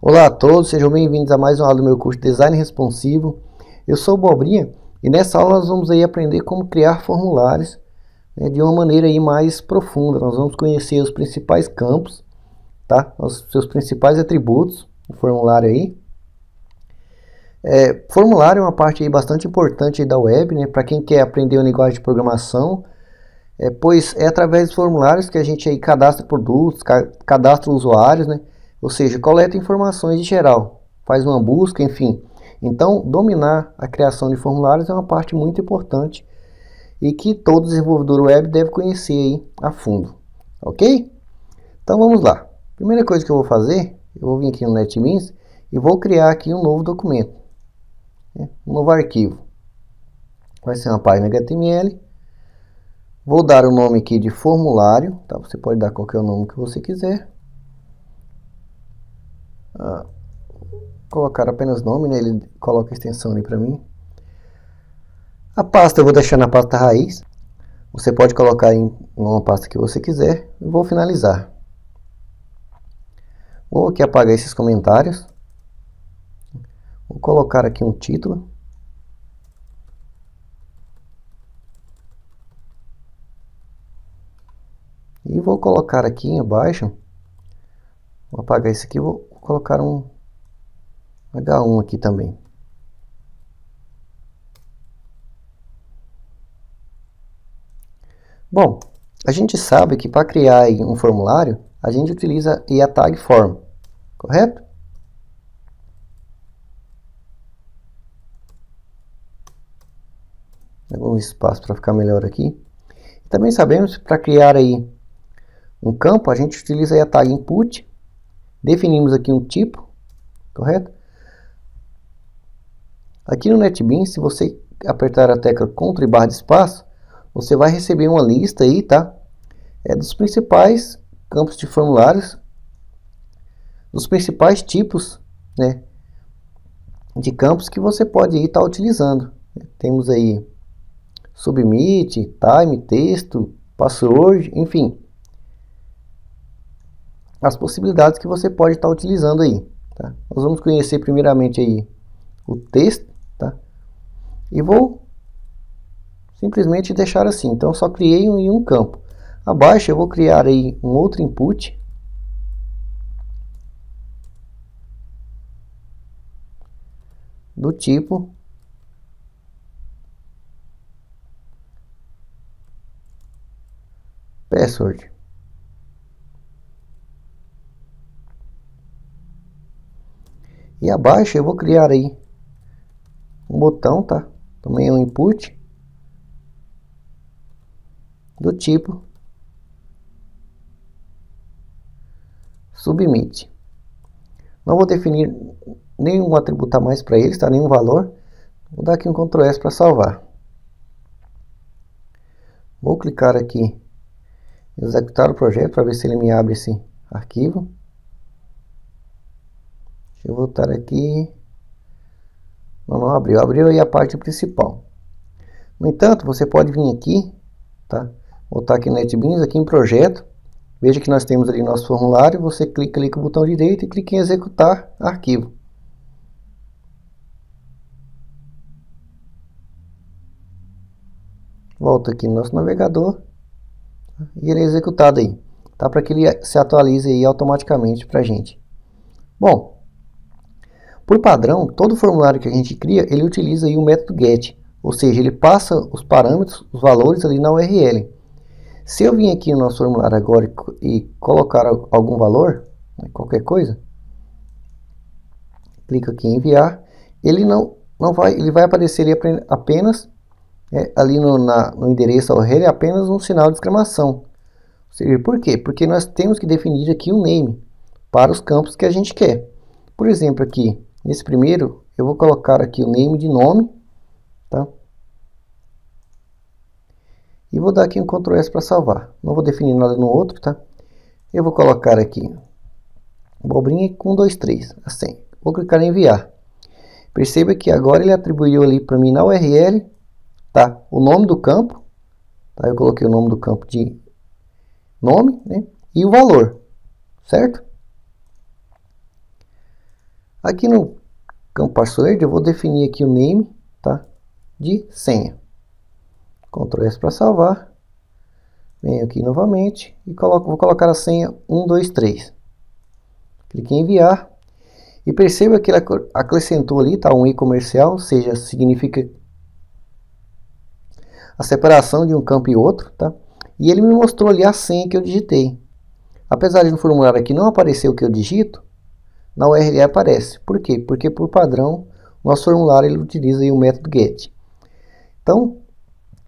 Olá a todos, sejam bem-vindos a mais uma aula do meu curso Design Responsivo. Eu sou o Bobrinha e nessa aula nós vamos aí aprender como criar formulários né, de uma maneira aí mais profunda. Nós vamos conhecer os principais campos, tá? os seus principais atributos do formulário aí. É, formulário é uma parte aí bastante importante da web, né, para quem quer aprender uma linguagem de programação, é, pois é através dos formulários que a gente aí cadastra produtos, ca cadastra usuários, né? Ou seja, coleta informações em geral, faz uma busca, enfim. Então, dominar a criação de formulários é uma parte muito importante e que todo desenvolvedor web deve conhecer aí a fundo, ok? Então vamos lá. Primeira coisa que eu vou fazer, eu vou vir aqui no NetBeans e vou criar aqui um novo documento, né? um novo arquivo. Vai ser uma página HTML. Vou dar o nome aqui de formulário, tá? Você pode dar qualquer nome que você quiser. Ah, colocar apenas nome, né? ele coloca a extensão ali para mim. A pasta eu vou deixar na pasta raiz. Você pode colocar em uma pasta que você quiser. Eu vou finalizar. Vou aqui apagar esses comentários. Vou colocar aqui um título. E vou colocar aqui embaixo. Vou apagar esse aqui. Vou colocar um H1 aqui também. Bom, a gente sabe que para criar um formulário, a gente utiliza a tag form, correto? Algum espaço para ficar melhor aqui. Também sabemos que para criar aí um campo, a gente utiliza a tag input Definimos aqui um tipo, correto? Aqui no NetBeans, se você apertar a tecla Ctrl e barra de espaço, você vai receber uma lista aí, tá? É dos principais campos de formulários, dos principais tipos, né? De campos que você pode estar tá utilizando. Temos aí submit, time, texto, password, enfim as possibilidades que você pode estar utilizando aí. Tá? Nós vamos conhecer primeiramente aí o texto, tá? E vou simplesmente deixar assim. Então, só criei um, em um campo. Abaixo eu vou criar aí um outro input. Do tipo password. E abaixo eu vou criar aí um botão, tá? Também é um input do tipo submit. Não vou definir nenhum atributo a mais para ele, tá? Nenhum valor. Vou dar aqui um Ctrl S para salvar. Vou clicar aqui executar o projeto para ver se ele me abre esse arquivo. Eu voltar aqui. Não, não abriu. Abriu aí a parte principal. No entanto, você pode vir aqui, tá? Voltar aqui no NetBeans, aqui em projeto. Veja que nós temos ali nosso formulário. Você clica ali com o botão direito e clica em executar arquivo. Volta aqui no nosso navegador e ele é executado aí, tá? Para que ele se atualize aí automaticamente para gente. Bom, por padrão, todo formulário que a gente cria, ele utiliza aí o método get, ou seja, ele passa os parâmetros, os valores ali na URL. Se eu vir aqui no nosso formulário agora e colocar algum valor, né, qualquer coisa, clica aqui em enviar, ele não, não vai, ele vai aparecer ali apenas é, ali no, na, no endereço URL apenas um sinal de exclamação. Seja, por quê? Porque nós temos que definir aqui um name para os campos que a gente quer. Por exemplo, aqui Nesse primeiro, eu vou colocar aqui o name de nome, tá? E vou dar aqui um Ctrl S para salvar. Não vou definir nada no outro, tá? Eu vou colocar aqui abobrinha com 2, 3, assim. Vou clicar em enviar. Perceba que agora ele atribuiu ali para mim na URL, tá? O nome do campo, tá? Eu coloquei o nome do campo de nome, né? E o valor, certo? Aqui no campo password eu vou definir aqui o name tá? de senha. Ctrl S para salvar. Venho aqui novamente e coloco, vou colocar a senha 123. Clique em enviar. E perceba que ele acrescentou ali, tá? Um i comercial, ou seja, significa a separação de um campo e outro, tá? E ele me mostrou ali a senha que eu digitei. Apesar de no formulário aqui não aparecer o que eu digito, na URL aparece. Por quê? Porque por padrão, nosso formulário ele utiliza aí o método get. Então,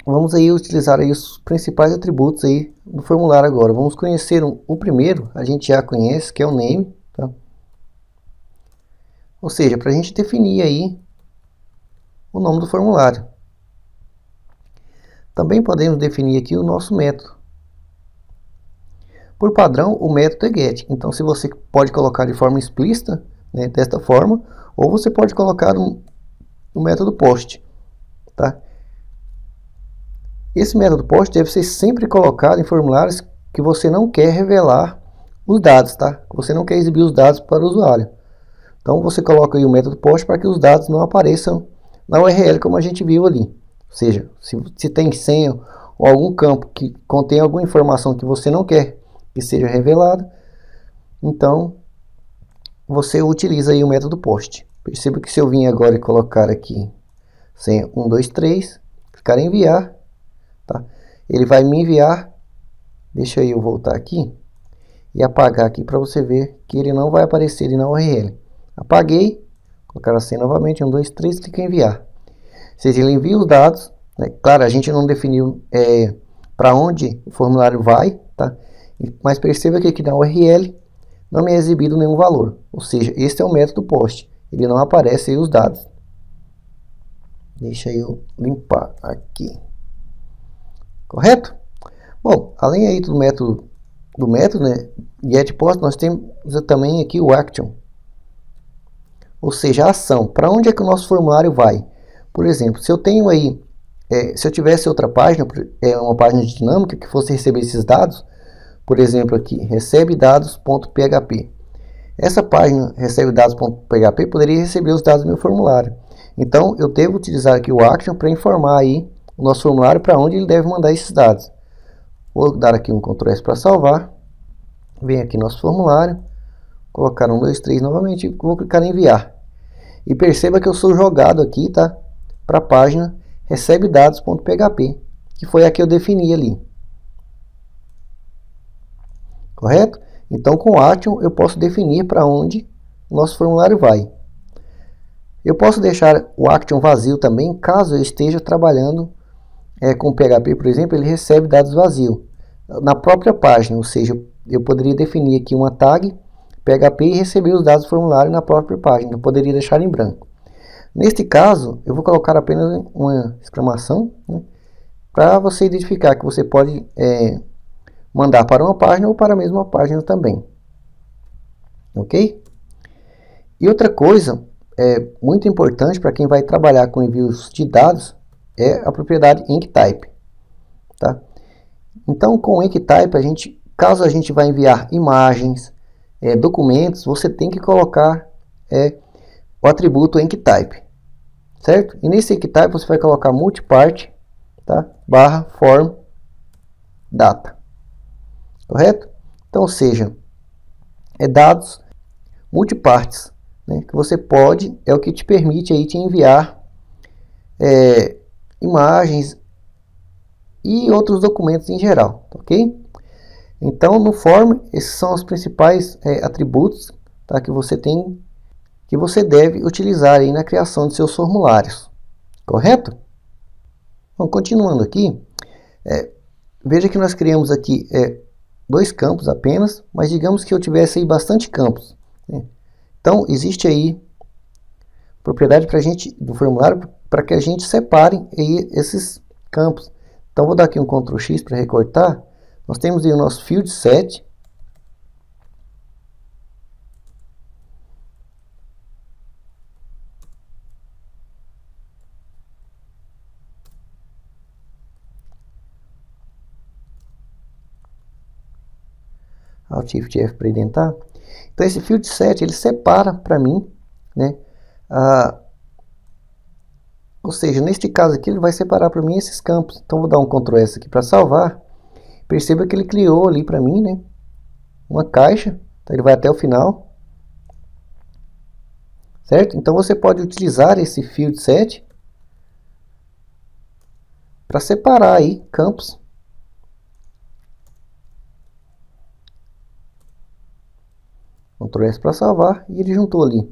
vamos aí utilizar aí os principais atributos aí do formulário agora. Vamos conhecer um, o primeiro, a gente já conhece, que é o name, tá? Ou seja, para a gente definir aí o nome do formulário. Também podemos definir aqui o nosso método. Por padrão, o método é get. Então, se você pode colocar de forma explícita, né, desta forma, ou você pode colocar um, um método post. Tá? Esse método post deve ser sempre colocado em formulários que você não quer revelar os dados, tá? Você não quer exibir os dados para o usuário. Então você coloca aí o método post para que os dados não apareçam na URL como a gente viu ali. Ou seja, se, se tem senha ou algum campo que contém alguma informação que você não quer que seja revelado. Então, você utiliza aí o método post. Perceba que se eu vim agora e colocar aqui senha 123, clicar em enviar, tá? Ele vai me enviar, deixa eu voltar aqui e apagar aqui para você ver que ele não vai aparecer na URL. Apaguei, colocar a senha novamente, 123, clique em enviar. Ou seja, ele envia os dados, né? claro, a gente não definiu é, para onde o formulário vai, tá? Mas perceba que aqui na URL não me é exibido nenhum valor. Ou seja, este é o método post. Ele não aparece aí os dados. Deixa eu limpar aqui. Correto? Bom, além aí do método do método, né, getPost, nós temos também aqui o action. Ou seja, a ação. Para onde é que o nosso formulário vai? Por exemplo, se eu tenho aí, é, se eu tivesse outra página, é uma página dinâmica que fosse receber esses dados, por exemplo aqui, recebe dados.php. Essa página recebe dados.php poderia receber os dados do meu formulário. Então eu devo utilizar aqui o action para informar aí o nosso formulário para onde ele deve mandar esses dados. Vou dar aqui um Ctrl S para salvar. Vem aqui nosso formulário, colocar um, dois, três novamente e vou clicar em enviar. E perceba que eu sou jogado aqui, tá? Para a página recebe dados.php, que foi a que eu defini ali correto? Então, com action, eu posso definir para onde o nosso formulário vai. Eu posso deixar o action vazio também, caso eu esteja trabalhando é, com PHP, por exemplo, ele recebe dados vazios na própria página, ou seja, eu poderia definir aqui uma tag PHP e receber os dados do formulário na própria página, eu poderia deixar em branco. Neste caso, eu vou colocar apenas uma exclamação, né, para você identificar que você pode é, mandar para uma página ou para a mesma página também. Ok? E outra coisa é muito importante para quem vai trabalhar com envios de dados é a propriedade EncType. Tá? Então, com o EncType, a gente, caso a gente vai enviar imagens, é, documentos, você tem que colocar é, o atributo EncType. Certo? E nesse EncType você vai colocar multipart tá? barra form data correto? Então, seja, é dados multipartes, né, que você pode, é o que te permite aí te enviar é, imagens e outros documentos em geral, ok? Então, no form, esses são os principais é, atributos tá, que você tem, que você deve utilizar aí na criação de seus formulários, correto? Bom, continuando aqui, é, veja que nós criamos aqui é, dois campos apenas, mas digamos que eu tivesse aí bastante campos. Né? Então, existe aí propriedade para gente do formulário para que a gente separe aí esses campos. Então, vou dar aqui um Ctrl X para recortar. Nós temos aí o nosso field set, Shift F para identar. Então esse field set ele separa para mim né? Ah, ou seja, neste caso aqui ele vai separar para mim esses campos. Então vou dar um Ctrl S aqui para salvar. Perceba que ele criou ali para mim, né? Uma caixa. Então ele vai até o final. Certo? Então você pode utilizar esse field set para separar aí campos. Ctrl S para salvar e ele juntou ali.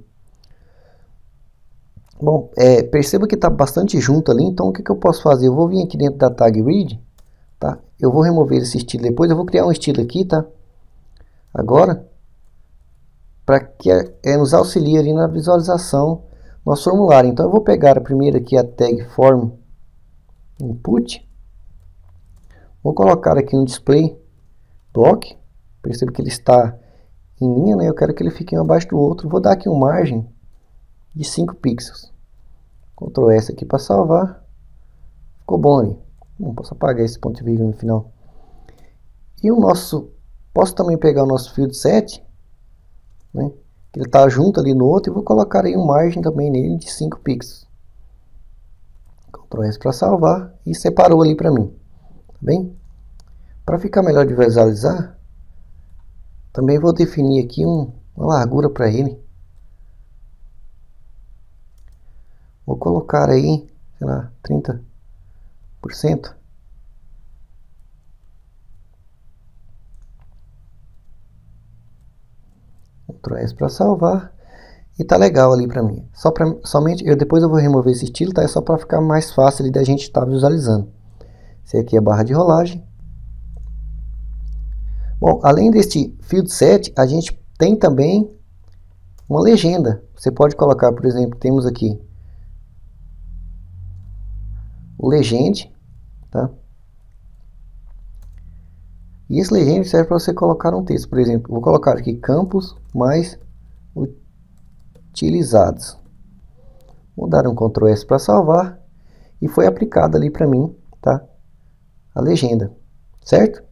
Bom, é, perceba que está bastante junto ali, então o que, que eu posso fazer? Eu vou vir aqui dentro da tag read, tá? Eu vou remover esse estilo depois, eu vou criar um estilo aqui, tá? Agora, para que é, nos auxilie ali na visualização do nosso formulário. Então eu vou pegar a primeira aqui, a tag form input, vou colocar aqui um display block, perceba que ele está em linha, né? Eu quero que ele fique um abaixo do outro, vou dar aqui uma margem de 5 pixels. Ctrl S aqui para salvar. Ficou bom ali. Não posso apagar esse ponto de vírgula no final. E o nosso, posso também pegar o nosso field set, né? Que ele está junto ali no outro e vou colocar aí uma margem também nele de 5 pixels. Ctrl S para salvar e separou ali para mim. Tá bem? Para ficar melhor de visualizar, também vou definir aqui um, uma largura para ele. Vou colocar aí, sei lá, 30%. Ctrl S para salvar. E tá legal ali para mim. Só pra, somente, eu depois eu vou remover esse estilo, tá? É só para ficar mais fácil da gente estar tá visualizando. Esse aqui é a barra de rolagem. Bom, além deste field set, a gente tem também uma legenda. Você pode colocar, por exemplo, temos aqui o legend, tá? E esse legend serve para você colocar um texto, por exemplo, vou colocar aqui campos mais utilizados. Vou dar um Ctrl S para salvar e foi aplicado ali para mim, tá? A legenda, certo?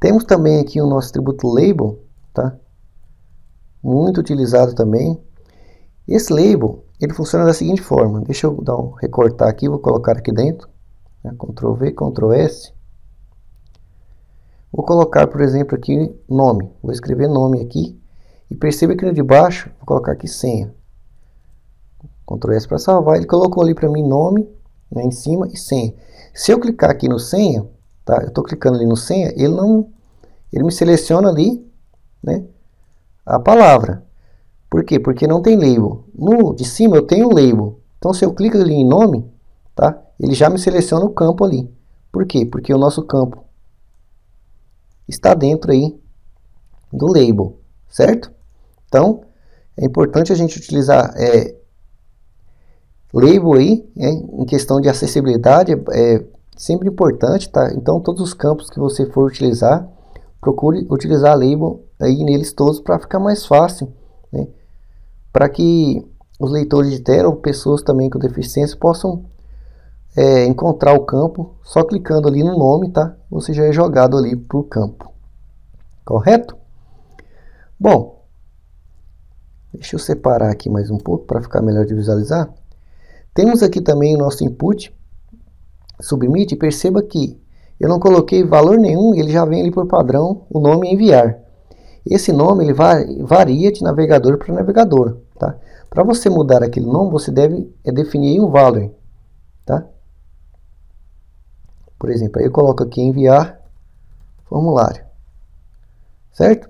Temos também aqui o nosso atributo label, tá? Muito utilizado também. Esse label ele funciona da seguinte forma. Deixa eu dar um recortar aqui, vou colocar aqui dentro. Né? Ctrl V, Ctrl S. Vou colocar, por exemplo, aqui nome. Vou escrever nome aqui. E perceba que no de baixo, vou colocar aqui senha. Ctrl S para salvar. Ele colocou ali para mim nome né, em cima e senha. Se eu clicar aqui no senha, tá? Eu estou clicando ali no senha, ele não, ele me seleciona ali, né? A palavra. Por quê? Porque não tem label. No de cima eu tenho label. Então se eu clico ali em nome, tá? Ele já me seleciona o campo ali. Por quê? Porque o nosso campo está dentro aí do label, certo? Então é importante a gente utilizar é, label aí, é, em questão de acessibilidade, é, é sempre importante, tá? Então todos os campos que você for utilizar, procure utilizar label aí neles todos para ficar mais fácil, né? para que os leitores de tela ou pessoas também com deficiência possam é, encontrar o campo só clicando ali no nome, tá? Você já é jogado ali para o campo, correto? Bom, deixa eu separar aqui mais um pouco para ficar melhor de visualizar. Temos aqui também o nosso input, submit, perceba que eu não coloquei valor nenhum, ele já vem ali por padrão o nome enviar. Esse nome ele varia de navegador para navegador. Tá? Para você mudar aquele nome, você deve é, definir um value. Tá? Por exemplo, eu coloco aqui enviar formulário. Certo?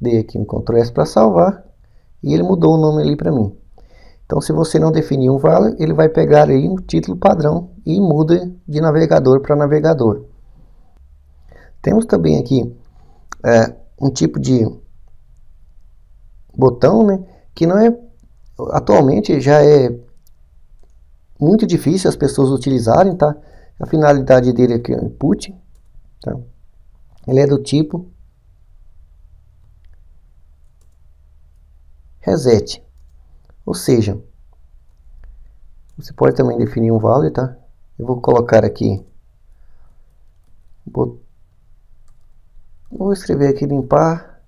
Dei aqui um Ctrl S para salvar e ele mudou o nome ali para mim. Então, se você não definir um value, ele vai pegar aí um título padrão e muda de navegador para navegador. Temos também aqui é, um tipo de botão, né, que não é atualmente já é muito difícil as pessoas utilizarem, tá? A finalidade dele aqui é o input, tá? Ele é do tipo reset. Ou seja, você pode também definir um value, tá? Eu vou colocar aqui vou escrever aqui limpar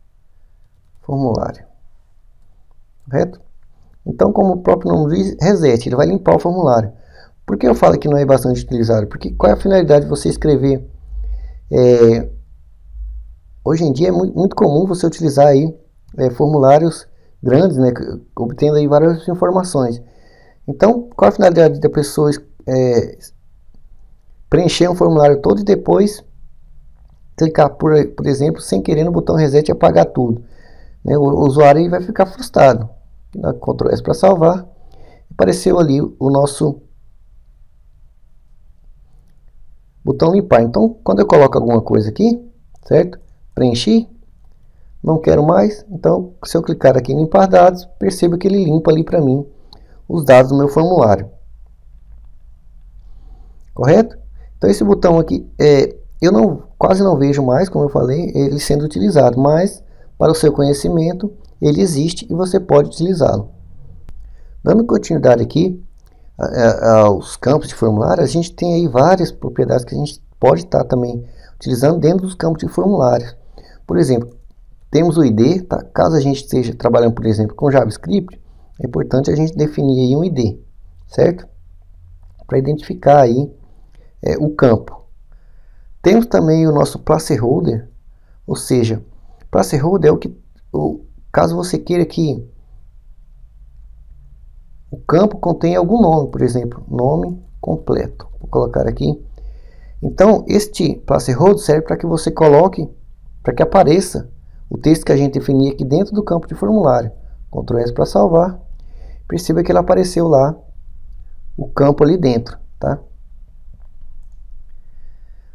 formulário. correto? Então, como o próprio nome diz, reset, ele vai limpar o formulário. Por que eu falo que não é bastante utilizado? Porque qual é a finalidade de você escrever? É, hoje em dia é muito, comum você utilizar aí é, formulários grandes, né, obtendo aí várias informações. Então, qual a finalidade da pessoa é, preencher um formulário todo e depois clicar, por, por exemplo, sem querer no botão reset e apagar tudo? Né, o, usuário vai ficar frustrado. Dá Ctrl S para salvar. Apareceu ali o nosso botão limpar. Então, quando eu coloco alguma coisa aqui, certo? Preenchi, não quero mais. Então, se eu clicar aqui em limpar dados, perceba que ele limpa ali para mim os dados do meu formulário. Correto? Então, esse botão aqui, é, eu não, quase não vejo mais, como eu falei, ele sendo utilizado, mas para o seu conhecimento, ele existe e você pode utilizá-lo. Dando continuidade aqui aos campos de formulário, a gente tem aí várias propriedades que a gente pode estar também utilizando dentro dos campos de formulário. Por exemplo, temos o ID, tá? caso a gente esteja trabalhando, por exemplo, com JavaScript, é importante a gente definir aí um ID, certo? Para identificar aí é, o campo. Temos também o nosso placeholder, ou seja, placeholder é o que o, Caso você queira que o campo contenha algum nome, por exemplo, nome completo. Vou colocar aqui. Então, este placeholder serve para que você coloque, para que apareça o texto que a gente definia aqui dentro do campo de formulário. Ctrl S para salvar. Perceba que ele apareceu lá, o campo ali dentro, tá?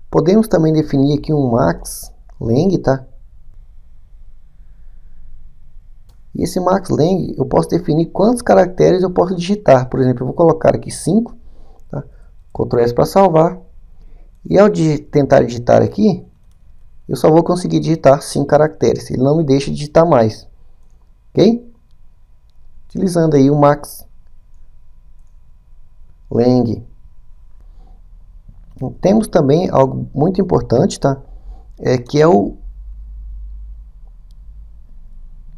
Podemos também definir aqui um max leng, tá? E esse max lang, eu posso definir quantos caracteres eu posso digitar. Por exemplo, eu vou colocar aqui 5, tá? Ctrl S para salvar. E ao tentar digitar aqui, eu só vou conseguir digitar 5 caracteres. Ele não me deixa digitar mais. Ok? Utilizando aí o max lang. Temos também algo muito importante, tá? É que é o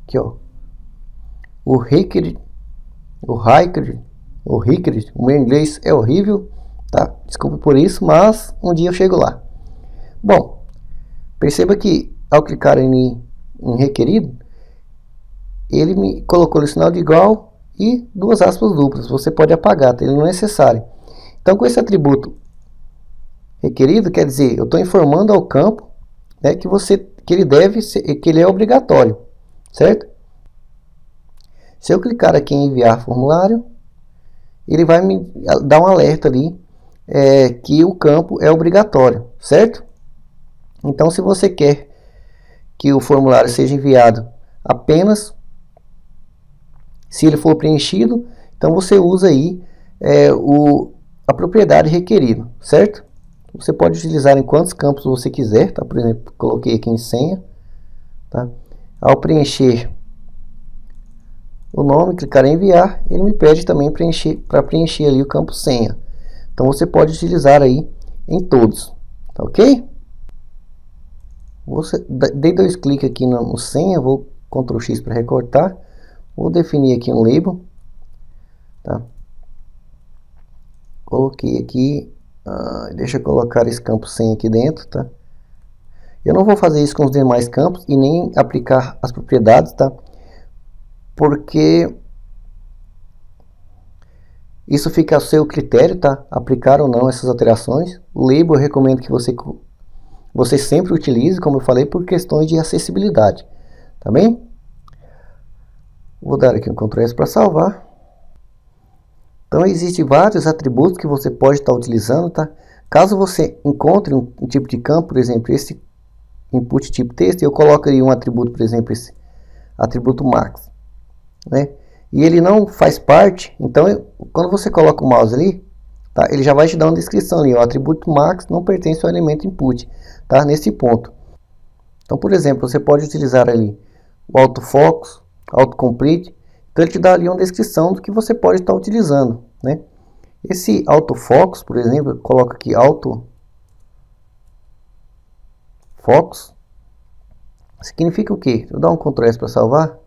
aqui, ó, o Rickard, o Rickard, o Rickard, o meu inglês é horrível, tá? Desculpa por isso, mas um dia eu chego lá. Bom, perceba que ao clicar em, em requerido, ele me colocou o sinal de igual e duas aspas duplas. Você pode apagar, tá? ele não é necessário. Então, com esse atributo requerido, quer dizer, eu estou informando ao campo né, que você que ele deve ser, que ele é obrigatório, certo? Se eu clicar aqui em enviar formulário, ele vai me dar um alerta ali é, que o campo é obrigatório, certo? Então, se você quer que o formulário seja enviado apenas se ele for preenchido, então você usa aí é, o, a propriedade requerida, certo? Você pode utilizar em quantos campos você quiser, tá? Por exemplo, coloquei aqui em senha, tá? Ao preencher o nome, clicar em enviar, ele me pede também preencher para preencher ali o campo senha. Então você pode utilizar aí em todos, tá ok? Você dei dois cliques aqui no, senha, vou Ctrl X para recortar, vou definir aqui um label, tá? Coloquei aqui, ah, deixa eu colocar esse campo senha aqui dentro, tá? Eu não vou fazer isso com os demais campos e nem aplicar as propriedades, tá? porque isso fica a seu critério, tá? Aplicar ou não essas alterações. O label eu recomendo que você, você sempre utilize, como eu falei, por questões de acessibilidade, tá bem? Vou dar aqui um Ctrl S para salvar. Então existem vários atributos que você pode estar utilizando, tá? Caso você encontre um, um tipo de campo, por exemplo, esse input tipo texto, eu coloco aí um atributo, por exemplo, esse atributo max né? E ele não faz parte, então quando você coloca o mouse ali, tá? Ele já vai te dar uma descrição ali, o atributo max não pertence ao elemento input, tá? Nesse ponto. Então, por exemplo, você pode utilizar ali o autofocus, autocomplete, então ele te dá ali uma descrição do que você pode estar utilizando, né? Esse autofocus, por exemplo, coloca aqui auto focus significa o quê? Eu dar um Ctrl S para salvar.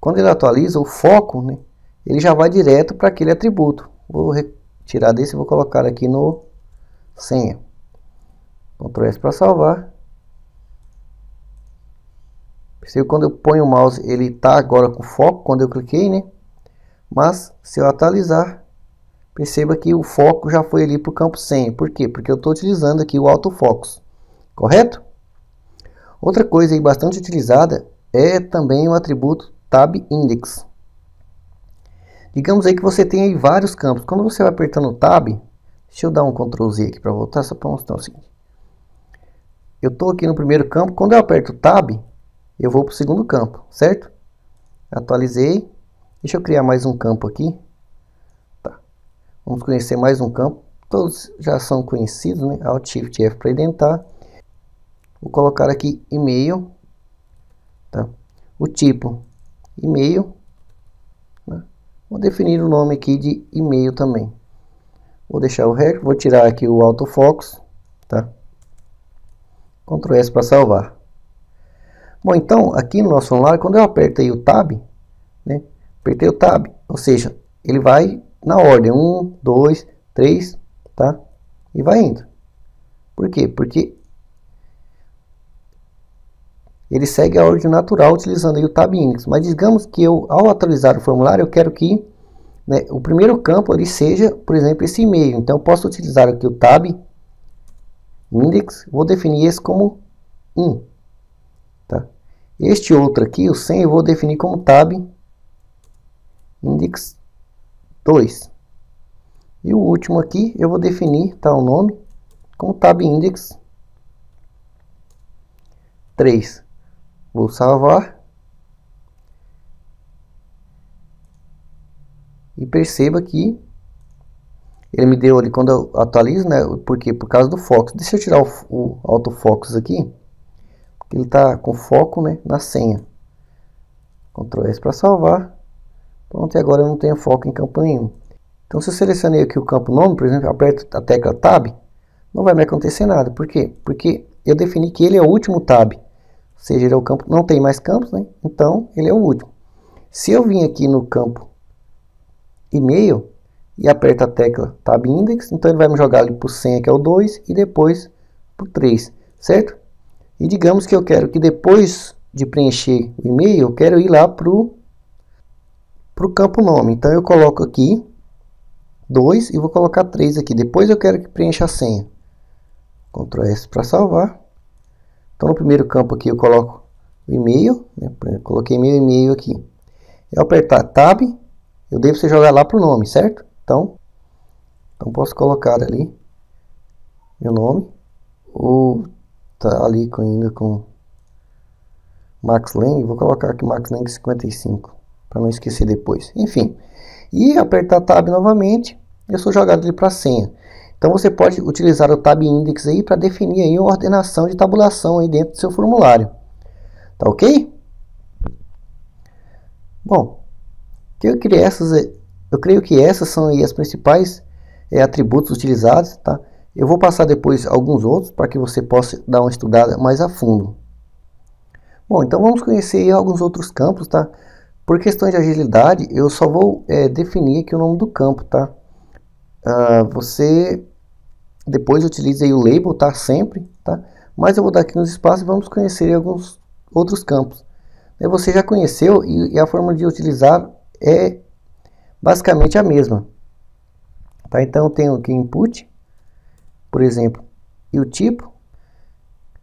quando ele atualiza o foco, né, ele já vai direto para aquele atributo. Vou retirar desse e vou colocar aqui no senha. Ctrl S para salvar. Percebe quando eu ponho o mouse, ele está agora com foco, quando eu cliquei, né? Mas, se eu atualizar, perceba que o foco já foi ali para o campo senha. Por quê? Porque eu estou utilizando aqui o autofocus. Correto? Outra coisa aí bastante utilizada é também o atributo tab index. Digamos aí que você tem aí vários campos. Quando você vai apertando o tab, deixa eu dar um Ctrl Z aqui para voltar só para mostrar o seguinte. Eu estou aqui no primeiro campo, quando eu aperto tab, eu vou para o segundo campo, certo? Atualizei. Deixa eu criar mais um campo aqui. Tá. Vamos conhecer mais um campo. Todos já são conhecidos, né? Alt Shift F para identar. Vou colocar aqui e-mail. Tá? O tipo e-mail. Vou definir o nome aqui de e-mail também. Vou deixar o REC, vou tirar aqui o autofocus, tá? Ctrl S para salvar. Bom, então, aqui no nosso formulário, quando eu aperto aí o Tab, né? Apertei o Tab, ou seja, ele vai na ordem 1, 2, 3, tá? E vai indo. Por quê? Porque ele segue a ordem natural utilizando o tab index. Mas digamos que eu, ao atualizar o formulário, eu quero que né, o primeiro campo ali seja, por exemplo, esse e-mail. Então, eu posso utilizar aqui o tab index, vou definir esse como 1. Tá? Este outro aqui, o 100, eu vou definir como tab index 2. E o último aqui, eu vou definir tá, o nome como tab index 3. Vou salvar. E perceba que ele me deu ali quando eu atualizo, né? Porque por causa do foco. Deixa eu tirar o, o autofocus aqui. Porque ele está com foco, né, na senha. Ctrl S para salvar. Pronto, e agora eu não tenho foco em campo nenhum. Então se eu selecionei aqui o campo nome, por exemplo, aperto a tecla Tab, não vai me acontecer nada. Por quê? Porque eu defini que ele é o último Tab seja, ele é o campo, não tem mais campos, né? Então, ele é o último. Se eu vim aqui no campo e-mail e aperto a tecla Tab Index, então ele vai me jogar ali para o senha, que é o 2, e depois para o 3, certo? E digamos que eu quero que depois de preencher o e-mail, eu quero ir lá para o campo nome. Então, eu coloco aqui 2 e vou colocar 3 aqui. Depois eu quero que preencha a senha. Ctrl S para salvar. Então, no primeiro campo aqui eu coloco o e-mail, né? coloquei meu e-mail aqui. Eu apertar Tab, eu devo ser jogar lá para o nome, certo? Então, então posso colocar ali meu nome, ou tá ali com, ainda com Max Lang, vou colocar aqui Max Lang 55, para não esquecer depois. Enfim, e apertar Tab novamente, eu sou jogado ali para a senha. Então você pode utilizar o tab index aí para definir aí uma ordenação de tabulação aí dentro do seu formulário. Tá ok? Bom, eu creio, essas, eu creio que essas são aí as principais é, atributos utilizados, tá? Eu vou passar depois alguns outros para que você possa dar uma estudada mais a fundo. Bom, então vamos conhecer alguns outros campos, tá? Por questões de agilidade, eu só vou é, definir aqui o nome do campo, tá? Uh, você depois utilize aí o label, tá? Sempre, tá? Mas eu vou dar aqui uns espaços e vamos conhecer alguns outros campos. Você já conheceu e, e a forma de utilizar é basicamente a mesma. Tá? Então eu tenho aqui input, por exemplo, e o tipo.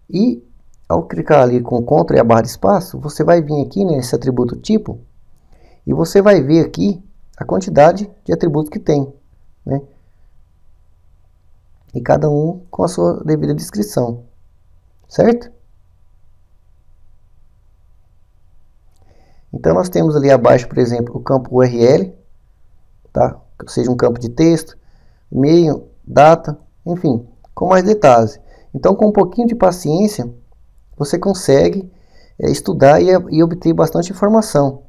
E ao clicar ali com Ctrl e a barra de espaço, você vai vir aqui nesse atributo tipo e você vai ver aqui a quantidade de atributos que tem. Né? E cada um com a sua devida descrição, certo? Então nós temos ali abaixo, por exemplo, o campo URL, tá? Seja, um campo de texto, e-mail, data, enfim, com mais detalhes. Então, com um pouquinho de paciência, você consegue é, estudar e, e obter bastante informação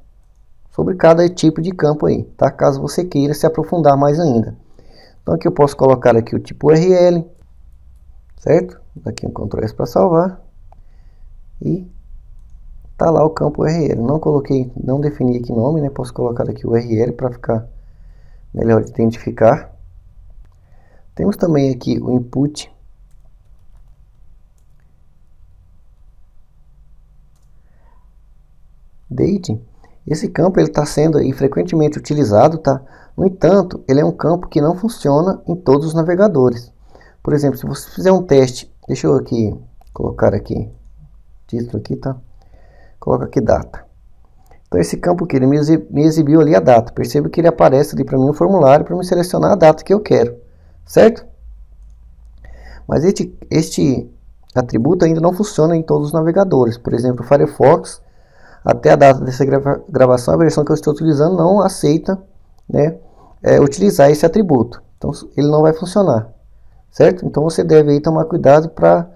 sobre cada tipo de campo aí, tá? Caso você queira se aprofundar mais ainda. Então aqui eu posso colocar aqui o tipo URL, certo? Aqui um Ctrl S para salvar. E tá lá o campo URL. Não coloquei, não defini aqui nome, né? Posso colocar aqui o URL para ficar melhor de identificar. Temos também aqui o input date. Esse campo está sendo aí frequentemente utilizado, tá? No entanto, ele é um campo que não funciona em todos os navegadores. Por exemplo, se você fizer um teste, deixa eu aqui colocar aqui título aqui, tá? Coloca aqui data. Então esse campo aqui, ele me, exibiu ali a data. Perceba que ele aparece ali para mim no formulário para me selecionar a data que eu quero, certo? Mas este, este atributo ainda não funciona em todos os navegadores. Por exemplo, o Firefox, até a data dessa grava gravação, a versão que eu estou utilizando não aceita né, é, utilizar esse atributo. Então ele não vai funcionar, certo? Então você deve aí tomar cuidado para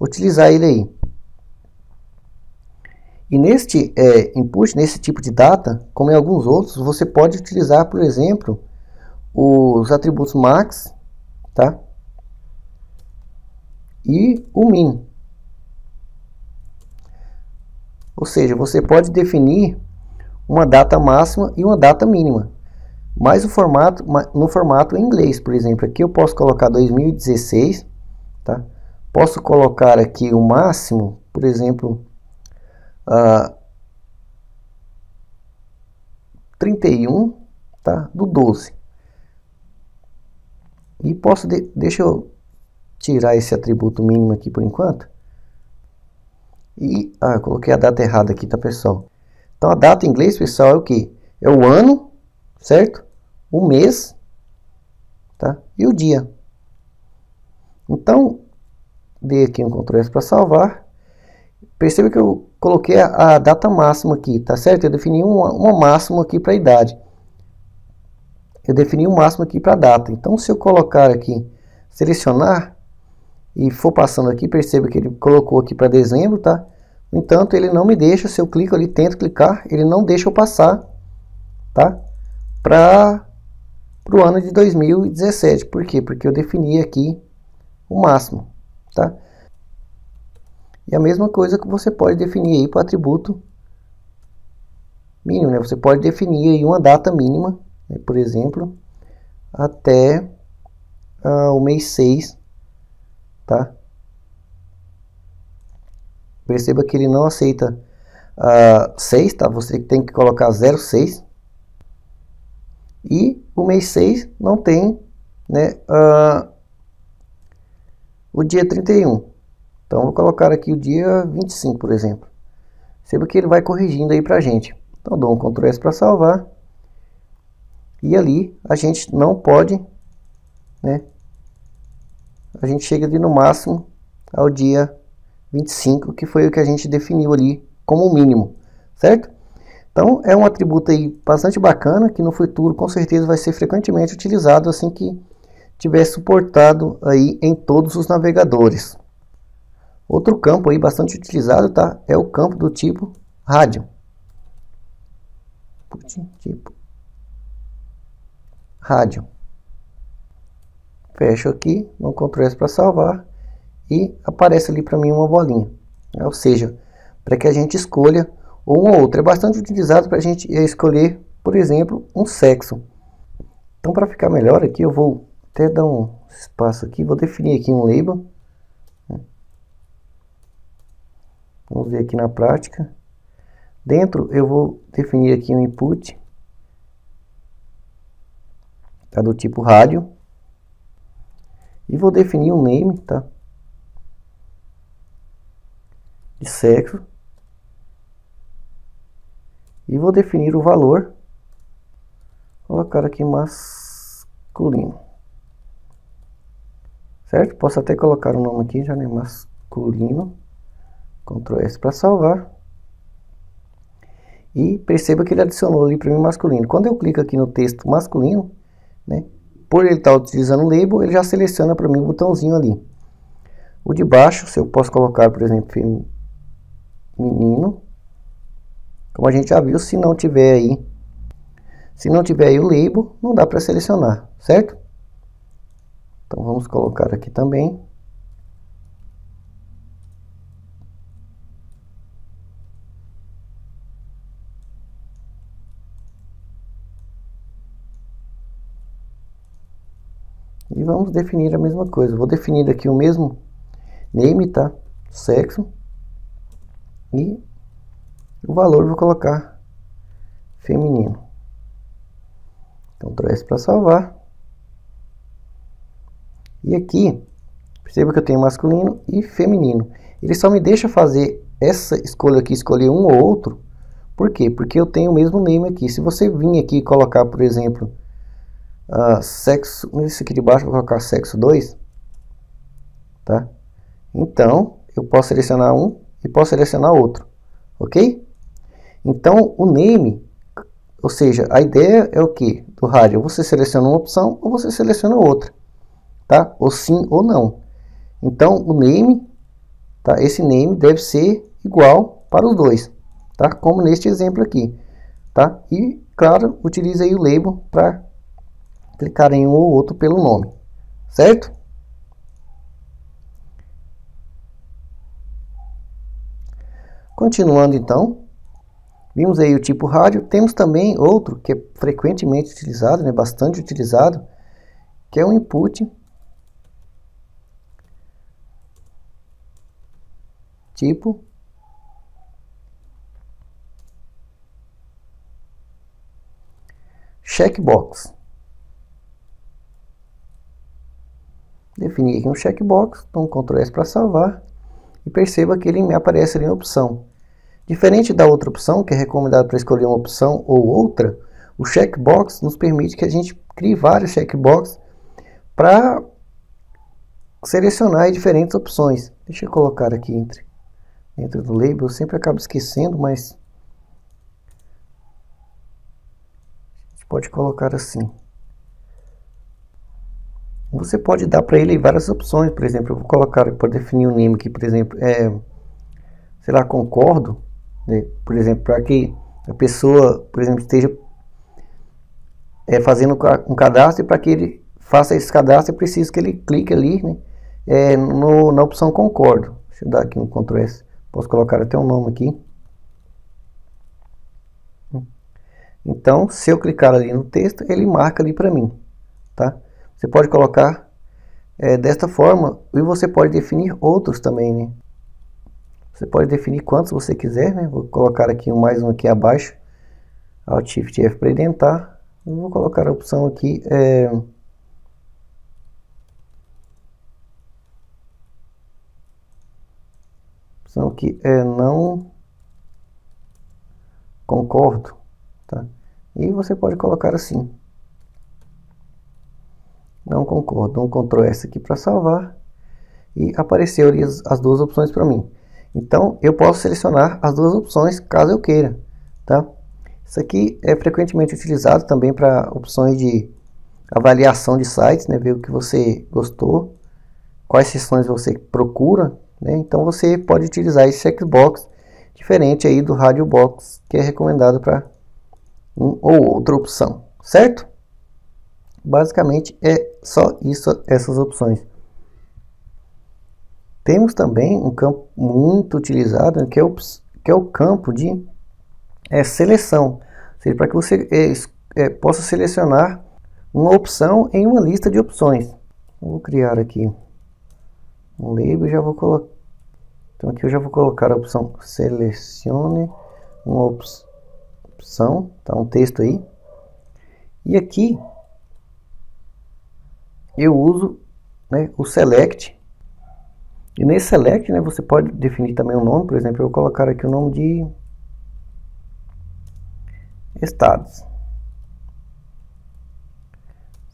utilizar ele aí. E neste é, input, nesse tipo de data, como em alguns outros, você pode utilizar, por exemplo, os atributos max, tá? E o min. Ou seja, você pode definir uma data máxima e uma data mínima. Mas o formato, no formato em inglês, por exemplo, aqui eu posso colocar 2016, tá? Posso colocar aqui o máximo, por exemplo, uh, 31 tá? do 12. E posso, de, deixa eu tirar esse atributo mínimo aqui por enquanto. E, ah, coloquei a data errada aqui, tá pessoal? Então a data em inglês, pessoal, é o que? É o ano, certo? O mês, tá? E o dia. Então, dei aqui um Ctrl S para salvar. Perceba que eu coloquei a, a, data máxima aqui, tá certo? Eu defini uma, uma máxima aqui para a idade. Eu defini um máximo aqui para a data. Então, se eu colocar aqui, selecionar, e for passando aqui, perceba que ele colocou aqui para dezembro, tá? No entanto, ele não me deixa, se eu clico ali, tento clicar, ele não deixa eu passar, tá? Para o ano de 2017. Por quê? Porque eu defini aqui o máximo, tá? E a mesma coisa que você pode definir aí para o atributo mínimo, né? Você pode definir aí uma data mínima, né? por exemplo, até uh, o mês 6, tá? Perceba que ele não aceita uh, 6, tá? Você tem que colocar 06. E o mês 6 não tem, né, uh, o dia 31. Então, vou colocar aqui o dia 25, por exemplo. Perceba que ele vai corrigindo aí para a gente. Então, dou um Ctrl S para salvar. E ali a gente não pode, né? A gente chega ali no máximo ao dia 25, que foi o que a gente definiu ali como mínimo, certo? Então, é um atributo aí bastante bacana, que no futuro com certeza vai ser frequentemente utilizado assim que tiver suportado aí em todos os navegadores. Outro campo aí bastante utilizado, tá? É o campo do tipo rádio. Tipo rádio. Fecho aqui, no Ctrl S para salvar e aparece ali para mim uma bolinha. Né? Ou seja, para que a gente escolha um ou outro. É bastante utilizado para a gente escolher, por exemplo, um sexo. Então, para ficar melhor aqui, eu vou até dar um espaço aqui, vou definir aqui um label. Vamos ver aqui na prática. Dentro eu vou definir aqui um input. Tá do tipo rádio. E vou definir um name, tá? De sexo. E vou definir o valor. Colocar aqui masculino. Certo? Posso até colocar o nome aqui já, né? Masculino. Ctrl S para salvar. E perceba que ele adicionou ali para mim masculino. Quando eu clico aqui no texto masculino, né, por ele estar tá utilizando o label, ele já seleciona para mim o botãozinho ali. O de baixo, se eu posso colocar, por exemplo, menino, como a gente já viu, se não tiver aí, se não tiver aí o label, não dá para selecionar, certo? Então vamos colocar aqui também. E vamos definir a mesma coisa. Vou definir aqui o mesmo name, tá? Sexo. E o valor vou colocar feminino. Ctrl S para salvar. E aqui, perceba que eu tenho masculino e feminino. Ele só me deixa fazer essa escolha aqui, escolher um ou outro. Por quê? Porque eu tenho o mesmo name aqui. Se você vir aqui e colocar, por exemplo, uh, sexo, esse aqui de baixo, vou colocar sexo 2, tá? Então, eu posso selecionar um e posso selecionar outro, ok? Então, o name, ou seja, a ideia é o que? Do rádio, você seleciona uma opção ou você seleciona outra, tá? Ou sim ou não. Então, o name, tá? Esse name deve ser igual para os dois, tá? Como neste exemplo aqui, tá? E, claro, utilize aí o label para clicar em um ou outro pelo nome, certo? Continuando então, vimos aí o tipo rádio, temos também outro que é frequentemente utilizado, né, bastante utilizado, que é o input tipo checkbox. Definir aqui um checkbox, então Ctrl S para salvar e perceba que ele me aparece ali em opção. Diferente da outra opção, que é recomendado para escolher uma opção ou outra, o checkbox nos permite que a gente crie vários checkbox para selecionar diferentes opções. Deixa eu colocar aqui entre, dentro do label, eu sempre acabo esquecendo, mas a gente pode colocar assim. Você pode dar para ele várias opções, por exemplo, eu vou colocar para definir um name aqui, por exemplo, é, sei lá, concordo, né? por exemplo, para que a pessoa, por exemplo, esteja é, fazendo um cadastro e para que ele faça esse cadastro é preciso que ele clique ali né, é, no, na opção concordo. Deixa eu dar aqui um Ctrl S, posso colocar até um nome aqui. Então, se eu clicar ali no texto, ele marca ali para mim, tá? Você pode colocar é, desta forma e você pode definir outros também, né? Você pode definir quantos você quiser, né? Vou colocar aqui mais um aqui abaixo, Alt Shift F para identar. Eu vou colocar a opção aqui, é... opção aqui é não concordo, tá? E você pode colocar assim. Não concordo. Um Ctrl S aqui para salvar. E apareceu ali as, as duas opções para mim. Então, eu posso selecionar as duas opções caso eu queira. Tá? Isso aqui é frequentemente utilizado também para opções de avaliação de sites, né? ver o que você gostou, quais sessões você procura. Né? Então, você pode utilizar esse checkbox diferente aí do Radio Box, que é recomendado para um ou outra opção, certo? Basicamente é só isso, essas opções. Temos também um campo muito utilizado, que é o, que é o campo de é, seleção. Seja, para que você é, é, possa selecionar uma opção em uma lista de opções. Vou criar aqui um label e já vou colocar. Então aqui eu já vou colocar a opção selecione uma op opção, tá um texto aí. E aqui eu uso né, o select. E nesse select né, você pode definir também um nome, por exemplo, eu vou colocar aqui o nome de estados.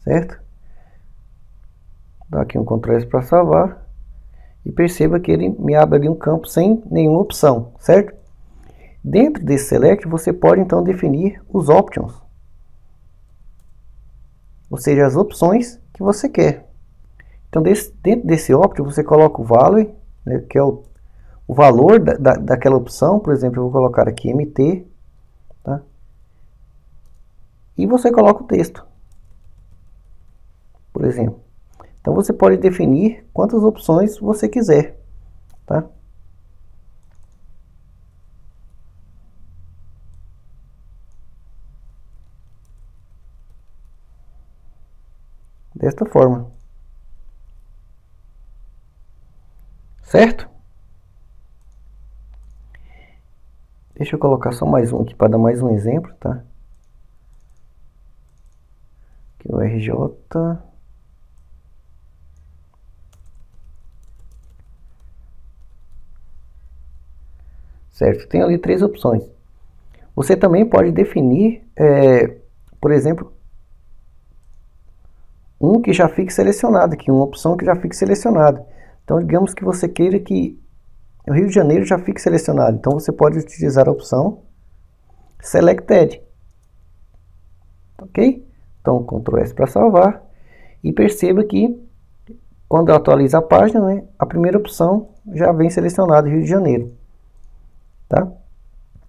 Certo? Dá aqui um Ctrl para salvar. E perceba que ele me abre ali um campo sem nenhuma opção, certo? Dentro desse select você pode então definir os options. Ou seja, as opções que você quer. Então, desse, dentro desse option, você coloca o value, né, que é o, o valor da, da, daquela opção. Por exemplo, eu vou colocar aqui MT. Tá? E você coloca o texto. Por exemplo. Então, você pode definir quantas opções você quiser. Tá? desta forma. Certo? Deixa eu colocar só mais um aqui para dar mais um exemplo, tá? Aqui o RJ. Certo, tem ali três opções. Você também pode definir, é, por exemplo, um que já fique selecionado aqui, uma opção que já fique selecionada. Então, digamos que você queira que o Rio de Janeiro já fique selecionado. Então, você pode utilizar a opção Selected. Ok? Então, Ctrl S para salvar. E perceba que, quando eu atualizo a página, né, a primeira opção já vem selecionado Rio de Janeiro. Tá?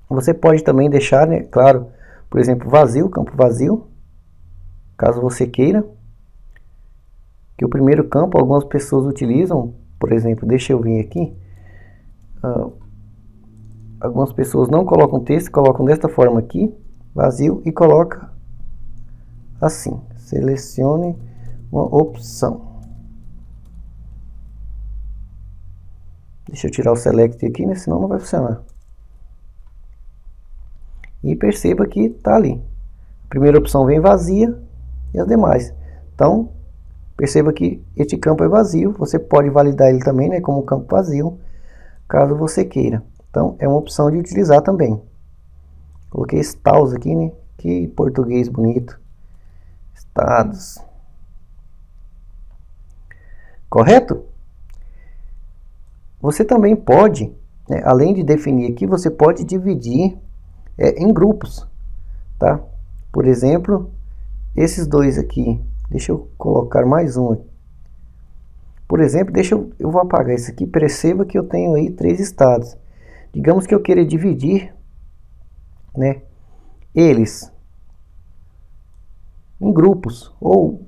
Você pode também deixar, né, claro, por exemplo, vazio, campo vazio, caso você queira. Que o primeiro campo algumas pessoas utilizam, por exemplo, deixa eu vir aqui. Uh, algumas pessoas não colocam texto, colocam desta forma aqui, vazio, e coloca assim. Selecione uma opção. Deixa eu tirar o select aqui, né? senão não vai funcionar. E perceba que está ali. A primeira opção vem vazia e as demais. Então, perceba que este campo é vazio. Você pode validar ele também né, como campo vazio, caso você queira. Então, é uma opção de utilizar também. Coloquei estados aqui, né? Que português bonito. Estados. Correto? Você também pode, né, além de definir aqui, você pode dividir é, em grupos, tá? Por exemplo, esses dois aqui, deixa eu colocar mais um aqui. Por exemplo, deixa eu, eu vou apagar isso aqui, perceba que eu tenho aí três estados. Digamos que eu queira dividir, né, eles em grupos ou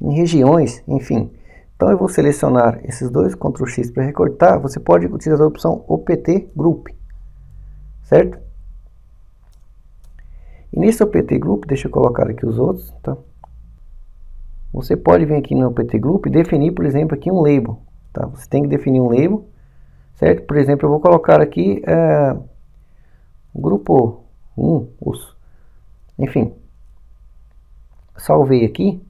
em regiões, enfim. Então eu vou selecionar esses dois, Ctrl X para recortar, você pode utilizar a opção OPT Group, certo? E nesse OPT Group, deixa eu colocar aqui os outros, tá? Você pode vir aqui no OPT Group e definir, por exemplo, aqui um label, tá? Você tem que definir um label, certo? Por exemplo, eu vou colocar aqui é, grupo 1, os, enfim, salvei aqui,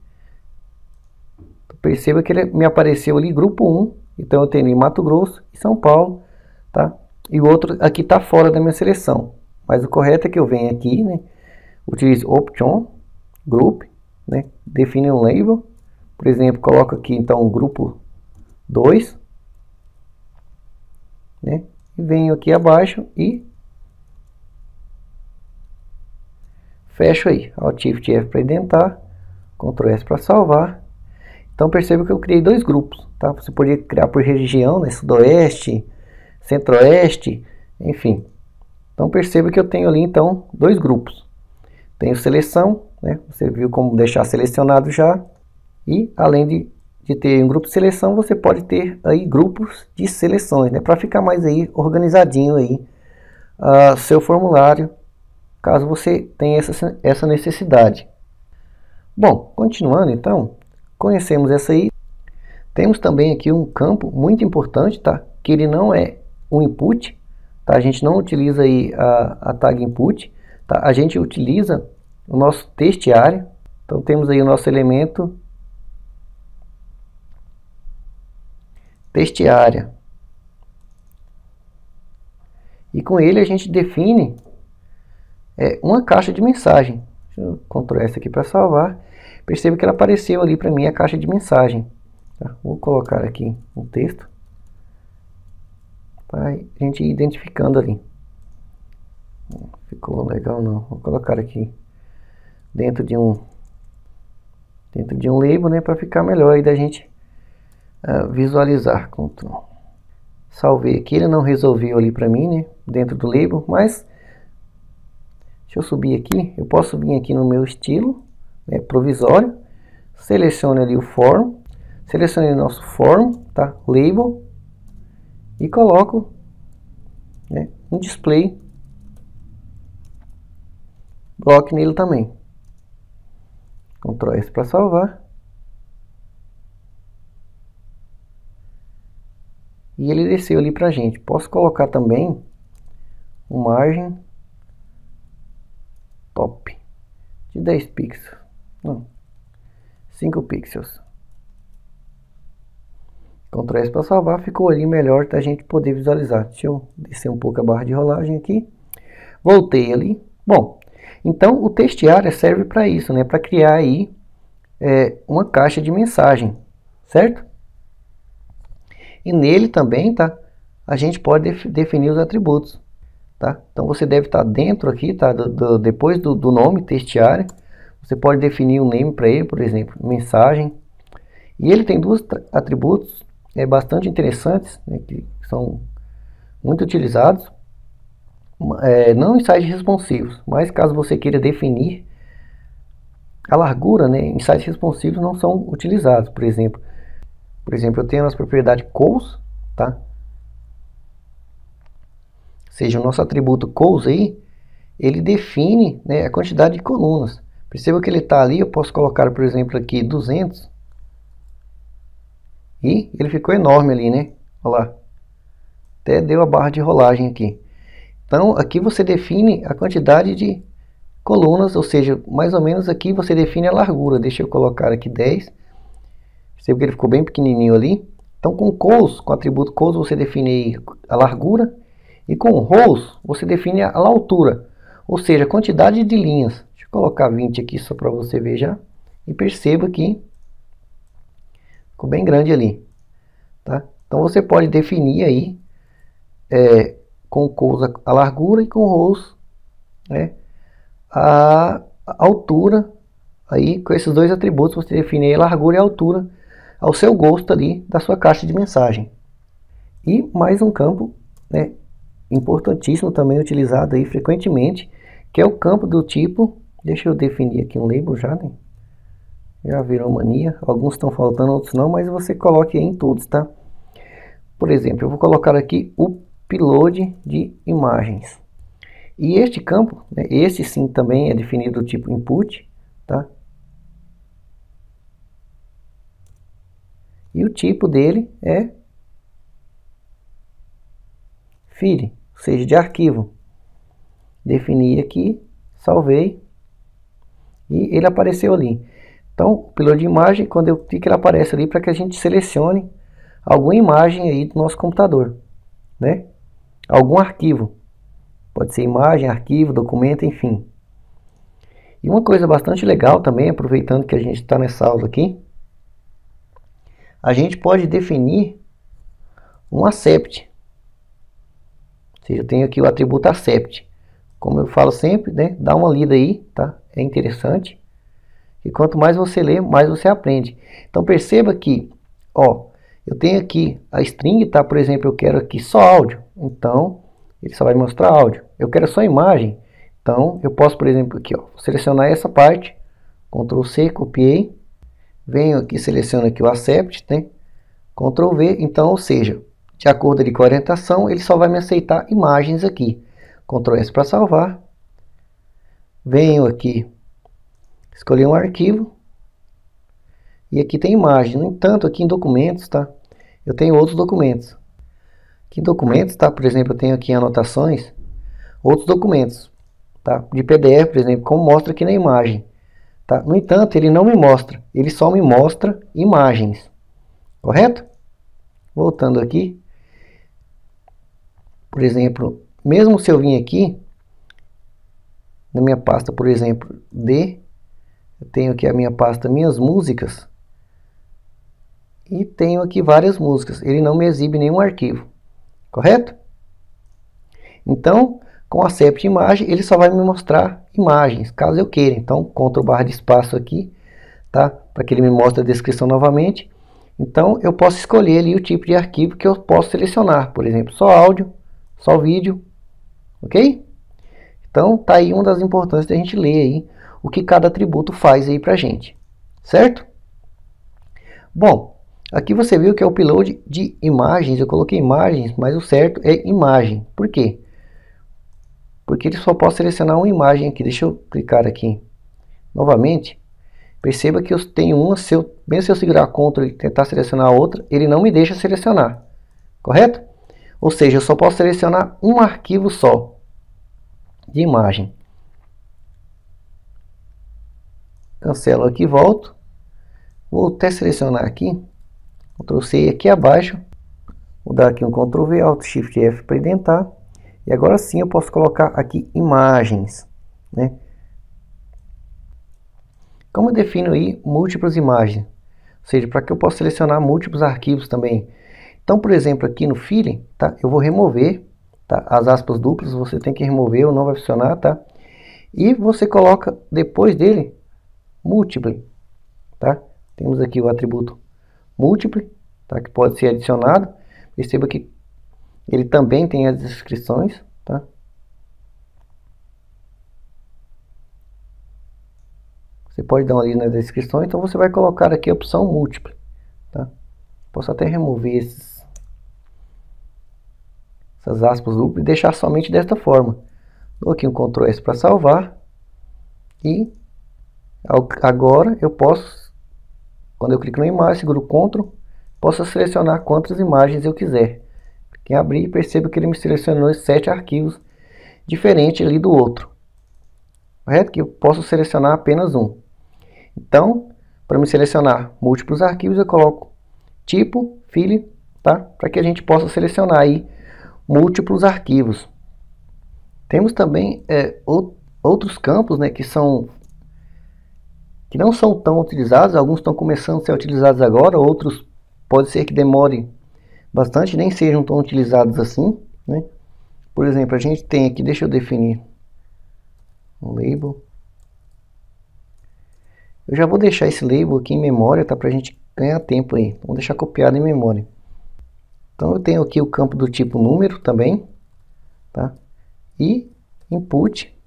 perceba que ele me apareceu ali grupo 1, então eu tenho Mato Grosso e São Paulo, tá? E o outro aqui está fora da minha seleção, mas o correto é que eu venha aqui, né? utilize option group, né? define um label, por exemplo, coloco aqui então o grupo 2, né? e venho aqui abaixo e fecho aí, Alt Shift F para indentar, Ctrl S para salvar. Então perceba que eu criei dois grupos, tá? Você poderia criar por região, né? Sudoeste, Centro-Oeste, enfim. Então perceba que eu tenho ali então dois grupos. Tenho seleção, né? você viu como deixar selecionado já. E além de, de ter um grupo de seleção, você pode ter aí grupos de seleções, né? para ficar mais aí organizadinho aí uh, seu formulário, caso você tenha essa, essa necessidade. Bom, continuando então, conhecemos essa aí. Temos também aqui um campo muito importante, tá? Que ele não é um input, tá? A gente não utiliza aí a, a tag input, Tá? A gente utiliza o nosso testiário. Então temos aí o nosso elemento testiária. E com ele a gente define é, uma caixa de mensagem. Deixa eu Ctrl S aqui para salvar. Perceba que ela apareceu ali para mim a caixa de mensagem. Tá? Vou colocar aqui um texto. Para a gente identificando ali. Ficou legal não. Vou colocar aqui dentro de um dentro de um label, né, para ficar melhor aí da gente uh, visualizar. Ctrl. Salvei aqui, ele não resolveu ali para mim, né, dentro do label, mas deixa eu subir aqui, eu posso vir aqui no meu estilo, né, provisório, selecione ali o form, selecione o nosso form, tá, label, e coloco né, um display bloque nele também. Ctrl S para salvar. e ele desceu ali para gente. Posso colocar também um margem top de 10 pixels, não, 5 pixels. Ctrl S para salvar, ficou ali melhor da gente poder visualizar. Deixa eu descer um pouco a barra de rolagem aqui. Voltei ali. Bom, então o testeárea serve para isso, né? Para criar aí é, uma caixa de mensagem, certo? E nele também, tá? A gente pode def definir os atributos, tá? Então você deve estar tá dentro aqui, tá? Do, do, depois do, do nome testeárea, você pode definir um name para ele, por exemplo, mensagem. E ele tem dois atributos é, bastante interessantes, né, que são muito utilizados, é, não em sites responsivos, mas caso você queira definir a largura, né, em sites responsivos não são utilizados, por exemplo. Por exemplo, eu tenho as propriedades calls, tá? Ou seja, o nosso atributo calls aí, ele define né, a quantidade de colunas. Perceba que ele está ali, eu posso colocar, por exemplo, aqui 200, e ele ficou enorme ali, né? Olha lá. Até deu a barra de rolagem aqui. Então, aqui você define a quantidade de colunas, ou seja, mais ou menos aqui você define a largura. Deixa eu colocar aqui 10. Percebe que ele ficou bem pequenininho ali. Então, com cos, com o atributo cos, você define a largura. E com rows, você define a altura. Ou seja, a quantidade de linhas. Deixa eu colocar 20 aqui só para você ver já. E perceba que Ficou bem grande ali. Tá? Então você pode definir aí é, com cousa a largura e com rows né, a, a, altura. Aí com esses dois atributos você define a largura e a altura ao seu gosto ali da sua caixa de mensagem. E mais um campo né, importantíssimo também utilizado aí frequentemente, que é o campo do tipo, deixa eu definir aqui um label já, né? já virou mania. Alguns estão faltando, outros não, mas você coloque em todos, tá? Por exemplo, eu vou colocar aqui o upload de imagens. E este campo, né, esse sim também é definido do tipo input, tá? E o tipo dele é file, ou seja, de arquivo. Defini aqui, salvei e ele apareceu ali. Então, o piloto de imagem, quando eu clico, ele aparece ali para que a gente selecione alguma imagem aí do nosso computador, né? Algum arquivo. Pode ser imagem, arquivo, documento, enfim. E uma coisa bastante legal também, aproveitando que a gente está nessa aula aqui, a gente pode definir um accept. Ou seja, eu tenho aqui o atributo accept. Como eu falo sempre, né, dá uma lida aí, tá? É interessante. E quanto mais você lê, mais você aprende. Então perceba que, ó, eu tenho aqui a string, tá? Por exemplo, eu quero aqui só áudio. Então, ele só vai mostrar áudio. Eu quero só imagem. Então, eu posso, por exemplo, aqui, ó, selecionar essa parte, Ctrl C, copiei, venho aqui, seleciono aqui o accept, né? Ctrl V, então, ou seja, de acordo com a orientação, ele só vai me aceitar imagens aqui. Ctrl S para salvar. Venho aqui escolher um arquivo e aqui tem imagem. No entanto, aqui em documentos, tá? Eu tenho outros documentos. Aqui em documentos, tá? Por exemplo, eu tenho aqui anotações outros documentos, tá? De PDF, por exemplo, como mostra aqui na imagem, tá? No entanto, ele não me mostra, ele só me mostra imagens. Correto? Voltando aqui. Por exemplo, mesmo se eu vim aqui na minha pasta, por exemplo, de eu tenho aqui a minha pasta Minhas Músicas. E tenho aqui várias músicas. Ele não me exibe nenhum arquivo. Correto? Então, com a CEPT imagem, ele só vai me mostrar imagens, caso eu queira. Então, Ctrl barra de espaço aqui, tá? Para que ele me mostre a descrição novamente. Então, eu posso escolher ali o tipo de arquivo que eu posso selecionar. Por exemplo, só áudio, só vídeo, ok? Então, tá aí uma das importâncias da gente ler aí o que cada atributo faz aí para gente, certo? Bom, aqui você viu que é o upload de imagens, eu coloquei imagens, mas o certo é imagem. Por quê? Porque ele só pode selecionar uma imagem aqui. Deixa eu clicar aqui novamente. Perceba que eu tenho uma, se eu, mesmo se eu segurar Ctrl e tentar selecionar a outra, ele não me deixa selecionar. correto? Ou seja, eu só posso selecionar um arquivo só de imagem. Cancelo aqui, volto. Vou até selecionar aqui, Ctrl C aqui abaixo, vou dar aqui um Ctrl V, Alt Shift F para identar. E agora sim eu posso colocar aqui imagens, né? Como eu defino aí múltiplas imagens? Ou seja, para que eu possa selecionar múltiplos arquivos também. Então, por exemplo, aqui no Feeling, tá? Eu vou remover tá? as aspas duplas, você tem que remover ou não vai funcionar, tá? E você coloca depois dele múltiplo, tá? Temos aqui o atributo múltiplo, tá? Que pode ser adicionado. Perceba que ele também tem as descrições, tá? Você pode dar uma lida nas descrições, então você vai colocar aqui a opção múltipla, tá? Posso até remover esses, essas aspas duplas e deixar somente desta forma. Dou aqui um Ctrl S para salvar e agora eu posso, quando eu clico na imagem, seguro Ctrl, posso selecionar quantas imagens eu quiser. Quem abrir, perceba que ele me selecionou sete arquivos diferentes ali do outro. Correto? Que eu posso selecionar apenas um. Então, para me selecionar múltiplos arquivos, eu coloco tipo, file, tá? Para que a gente possa selecionar aí múltiplos arquivos. Temos também é, outros campos, né, que são que não são tão utilizados, alguns estão começando a ser utilizados agora, outros pode ser que demore bastante, nem sejam tão utilizados assim, né? Por exemplo, a gente tem aqui, deixa eu definir um label. Eu já vou deixar esse label aqui em memória, tá? Para a gente ganhar tempo aí. Vamos deixar copiado em memória. Então eu tenho aqui o campo do tipo número também, tá? E input.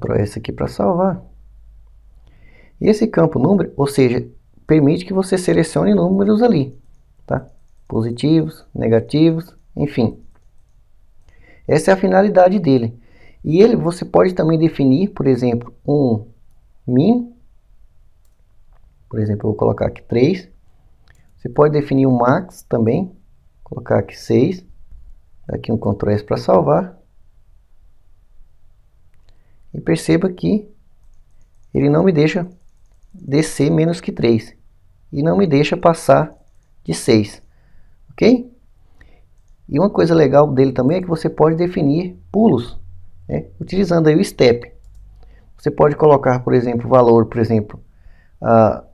Ctrl S aqui para salvar. E esse campo número, ou seja, permite que você selecione números ali, tá? Positivos, negativos, enfim. Essa é a finalidade dele. E ele você pode também definir, por exemplo, um min, por exemplo, eu vou colocar aqui 3. Você pode definir um max também, colocar aqui 6. Aqui um Ctrl S para salvar. E perceba que ele não me deixa descer menos que 3 e não me deixa passar de 6, ok? E uma coisa legal dele também é que você pode definir pulos, né? utilizando aí o step. Você pode colocar, por exemplo, o valor, por exemplo, uh,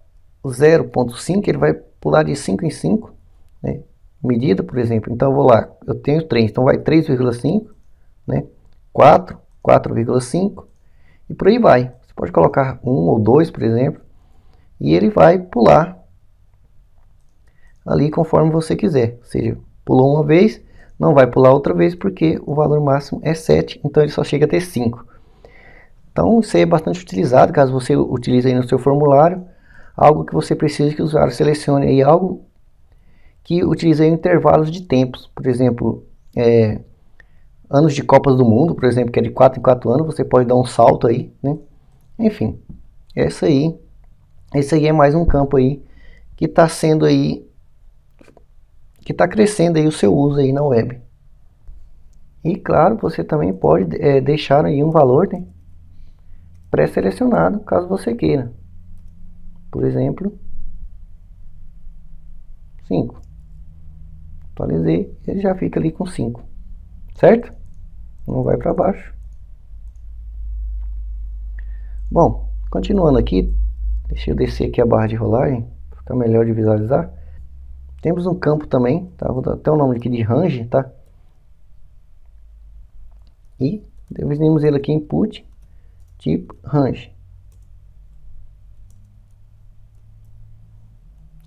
0.5, ele vai pular de 5 em 5, né? medida, por exemplo. Então, eu vou lá, eu tenho 3, então vai 3,5, né? 4, 4,5 e por aí vai. Você pode colocar 1 ou 2, por exemplo, e ele vai pular ali conforme você quiser. Ou seja, pulou uma vez, não vai pular outra vez porque o valor máximo é 7, então ele só chega a ter 5. Então isso aí é bastante utilizado, caso você utilize aí no seu formulário, algo que você precisa que o usuário selecione aí algo que utilize intervalos de tempos, por exemplo, é, anos de Copas do Mundo, por exemplo, que é de 4 em 4 anos, você pode dar um salto aí, né? Enfim, essa aí, esse aí é mais um campo aí que está sendo aí que está crescendo aí o seu uso aí na web. E claro, você também pode é, deixar aí um valor né, pré-selecionado, caso você queira. Por exemplo, 5. Atualizei, ele já fica ali com 5. Certo? Não vai para baixo. Bom, continuando aqui, deixa eu descer aqui a barra de rolagem, ficar melhor de visualizar. Temos um campo também, tá? Vou dar até o nome aqui de range, tá? E definimos ele aqui input, tipo range.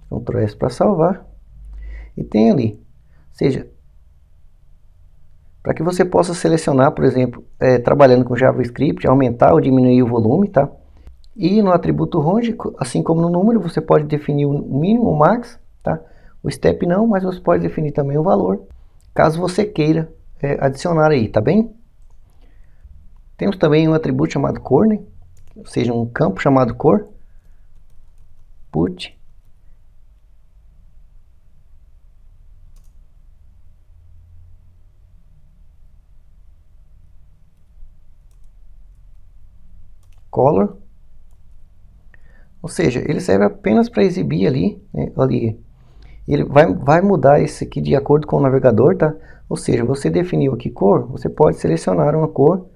Ctrl S para salvar. E tem ali, seja, para que você possa selecionar, por exemplo, é, trabalhando com JavaScript, aumentar ou diminuir o volume, tá? E no atributo range, assim como no número, você pode definir o mínimo, o max, tá? O step não, mas você pode definir também o valor, caso você queira é, adicionar aí, tá bem? Temos também um atributo chamado cor, né? ou seja, um campo chamado cor. Put color. Ou seja, ele serve apenas para exibir ali, né, ali. Ele vai, vai mudar esse aqui de acordo com o navegador, tá? Ou seja, você definiu aqui cor, você pode selecionar uma cor,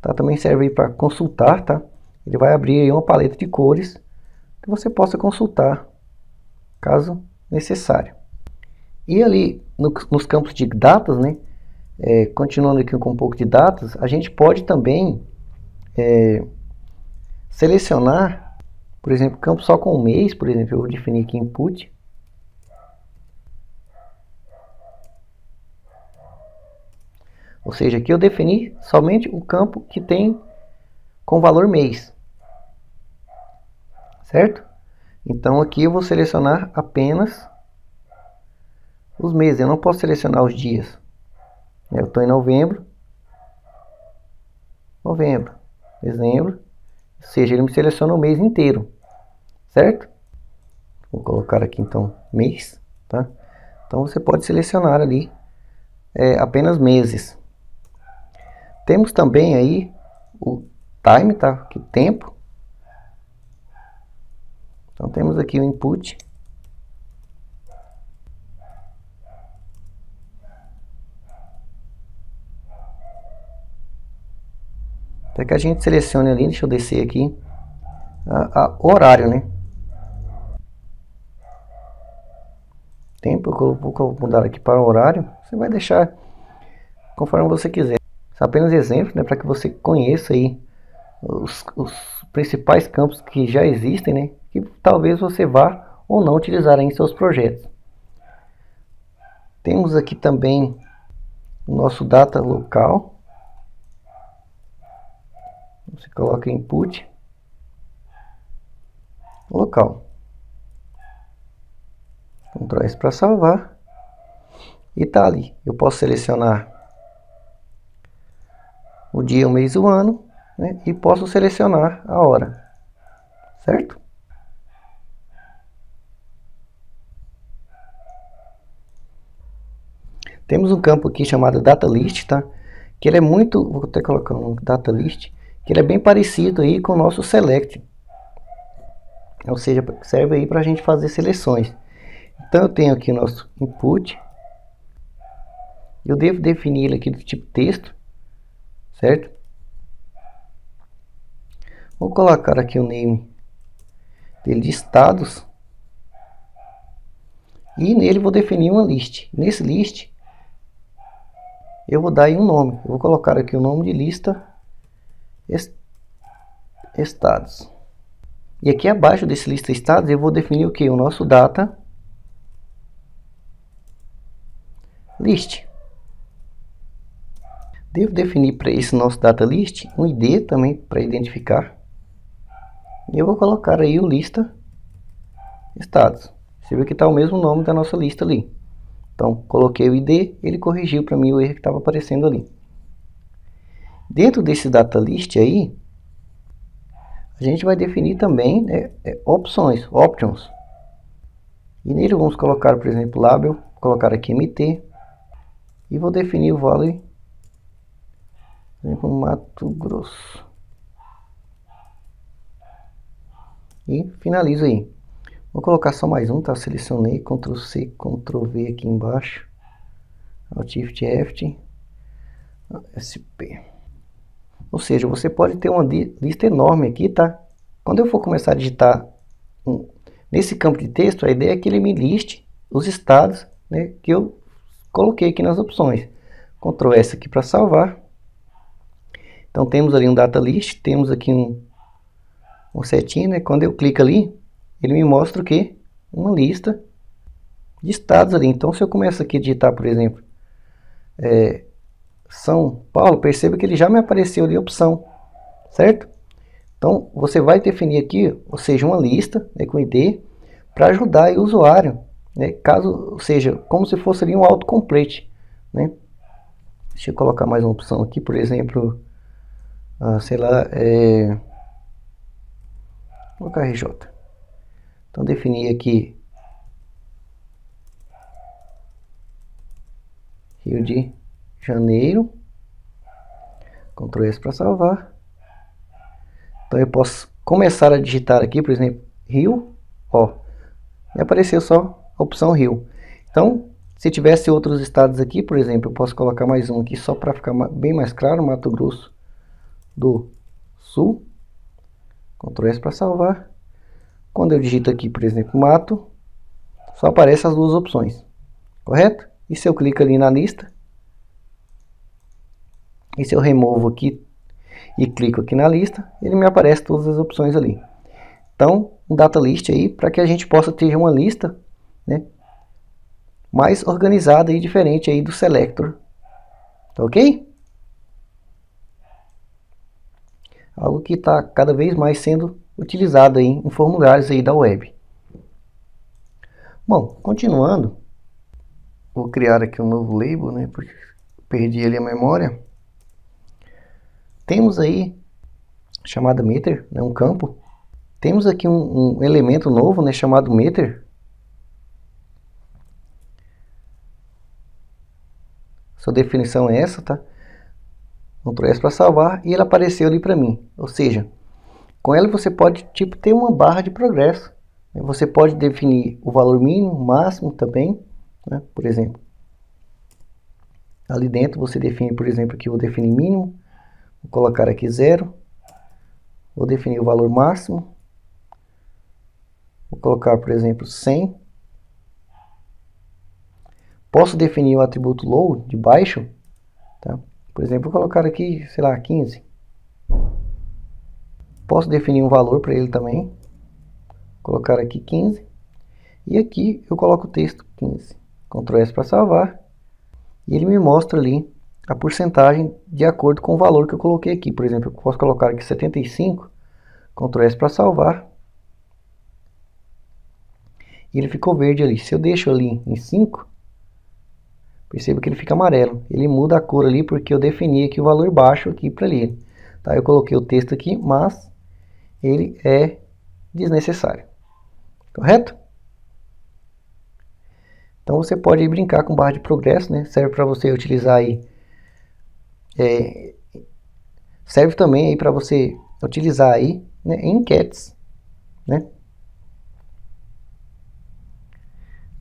tá? Também serve para consultar, tá? Ele vai abrir uma paleta de cores que você possa consultar, caso necessário. E ali no, nos campos de datas, né? É, continuando aqui com um pouco de datas, a gente pode também é, selecionar, por exemplo, campo só com mês, por exemplo, eu vou definir aqui input. Ou seja, aqui eu defini somente o campo que tem com valor mês. Certo? Então aqui eu vou selecionar apenas os meses, eu não posso selecionar os dias. Eu estou em novembro, novembro, dezembro, ou seja, ele me seleciona o mês inteiro, certo? Vou colocar aqui então mês, tá? Então você pode selecionar ali é, apenas meses. Temos também aí o time, tá? Que tempo. Então temos aqui o input. Até que a gente selecione ali, deixa eu descer aqui, a, a horário, né? Tempo, eu vou mudar aqui para horário. Você vai deixar conforme você quiser. São apenas exemplos, né, para que você conheça aí os, os, principais campos que já existem, né, que talvez você vá ou não utilizar em seus projetos. Temos aqui também o nosso data local. Você coloca input local. Ctrl S para salvar. E tá ali. Eu posso selecionar o dia, o mês, o ano, né? e posso selecionar a hora, certo? Temos um campo aqui chamado data list, tá? Que ele é muito, vou até colocar um data list, que ele é bem parecido aí com o nosso select. Ou seja, serve aí para a gente fazer seleções. Então eu tenho aqui o nosso input. Eu devo definir ele aqui do tipo texto certo? Vou colocar aqui o name dele de estados e nele vou definir uma list. Nesse list eu vou dar aí um nome. Eu vou colocar aqui o nome de lista estados. E aqui abaixo desse lista estados eu vou definir o que? O nosso data list. Devo definir para esse nosso data list um ID também para identificar. E eu vou colocar aí o lista estados. Você vê que está o mesmo nome da nossa lista ali. Então, coloquei o ID, ele corrigiu para mim o erro que estava aparecendo ali. Dentro desse data list aí, a gente vai definir também né, é, opções, options. E nele vamos colocar, por exemplo, label, colocar aqui MT, e vou definir o value Vem para Mato Grosso. E finalizo aí. Vou colocar só mais um, tá? Selecionei, Ctrl C, Ctrl V aqui embaixo. Alt Shift F, SP. Ou seja, você pode ter uma lista enorme aqui, tá? Quando eu for começar a digitar um, nesse campo de texto, a ideia é que ele me liste os estados né, que eu coloquei aqui nas opções. Ctrl S aqui para salvar. Então temos ali um data list, temos aqui um, um setinho, né? Quando eu clico ali, ele me mostra o que? Uma lista de estados ali. Então se eu começo aqui a digitar, por exemplo, é, São Paulo, perceba que ele já me apareceu ali a opção, certo? Então você vai definir aqui, ou seja, uma lista né, com ID para ajudar o usuário, né, caso seja como se fosse ali um autocomplete, né? Deixa eu colocar mais uma opção aqui, por exemplo, ah, sei lá, é... Vou colocar RJ. Então definir aqui Rio de Janeiro. Ctrl S para salvar. Então eu posso começar a digitar aqui, por exemplo, Rio, ó, me apareceu só a opção Rio. Então, se tivesse outros estados aqui, por exemplo, eu posso colocar mais um aqui só para ficar bem mais claro, Mato Grosso do Sul. Ctrl S para salvar. Quando eu digito aqui, por exemplo, Mato, só aparece as duas opções, correto? E se eu clico ali na lista, e se eu removo aqui e clico aqui na lista, ele me aparece todas as opções ali. Então, um data list aí para que a gente possa ter uma lista, né, mais organizada e diferente aí do selector. Tá ok? Algo que está cada vez mais sendo utilizado aí em formulários aí da web. Bom, continuando, vou criar aqui um novo label, né, porque perdi ali a memória. Temos aí chamada meter, né, um campo. Temos aqui um, um elemento novo, né, chamado meter. Sua definição é essa, tá? Ctrl S para salvar e ele apareceu ali para mim. Ou seja, com ela você pode tipo ter uma barra de progresso. Você pode definir o valor mínimo, máximo também, né? por exemplo. Ali dentro você define, por exemplo, aqui eu vou definir mínimo, vou colocar aqui zero, vou definir o valor máximo, vou colocar, por exemplo, 100. Posso definir o atributo low de baixo, tá? Por exemplo, vou colocar aqui, sei lá, 15. Posso definir um valor para ele também. Vou colocar aqui 15. E aqui eu coloco o texto 15. Ctrl S para salvar. E ele me mostra ali a porcentagem de acordo com o valor que eu coloquei aqui. Por exemplo, eu posso colocar aqui 75. Ctrl S para salvar. E ele ficou verde ali. Se eu deixo ali em 5, Perceba que ele fica amarelo. Ele muda a cor ali porque eu defini aqui o valor baixo aqui para ele. Tá? Eu coloquei o texto aqui, mas ele é desnecessário. Correto? Então você pode brincar com barra de progresso, né? Serve para você utilizar aí. É, serve também aí para você utilizar aí né, em enquetes, né?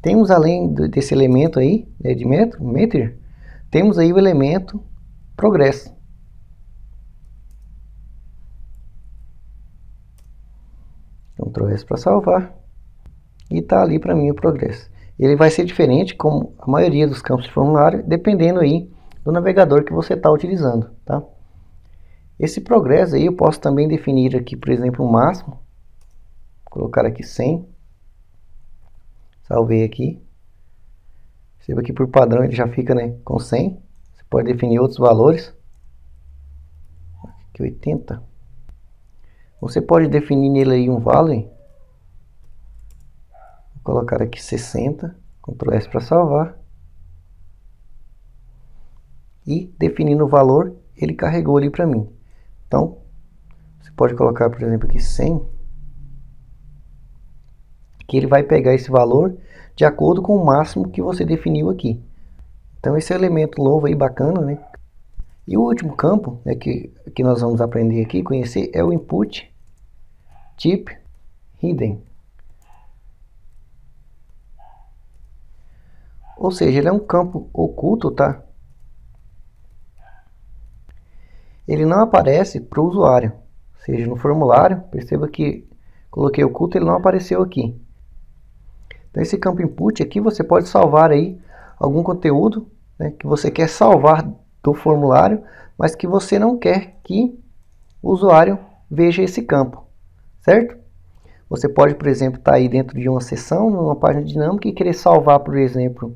Temos além desse elemento aí, né, de metro, meter, temos aí o elemento progresso. Ctrl S para salvar. E está ali para mim o progresso. Ele vai ser diferente, como a maioria dos campos de formulário, dependendo aí do navegador que você está utilizando. Tá? Esse progresso aí eu posso também definir aqui, por exemplo, o máximo. Colocar aqui 100. Salvei aqui. Perceba que por padrão ele já fica né, com 100. Você pode definir outros valores. Aqui 80. Você pode definir nele aí um valor. Vou colocar aqui 60. Ctrl S para salvar. E definindo o valor, ele carregou ali para mim. Então, você pode colocar, por exemplo, aqui 100 que ele vai pegar esse valor de acordo com o máximo que você definiu aqui. Então esse é elemento novo aí bacana, né? E o último campo né, que, que nós vamos aprender aqui, conhecer, é o input type hidden. Ou seja, ele é um campo oculto, tá? Ele não aparece para o usuário. Ou seja, no formulário, perceba que coloquei oculto, ele não apareceu aqui. Então esse campo input aqui você pode salvar aí algum conteúdo né, que você quer salvar do formulário, mas que você não quer que o usuário veja esse campo, certo? Você pode, por exemplo, estar tá aí dentro de uma seção, numa página dinâmica e querer salvar, por exemplo,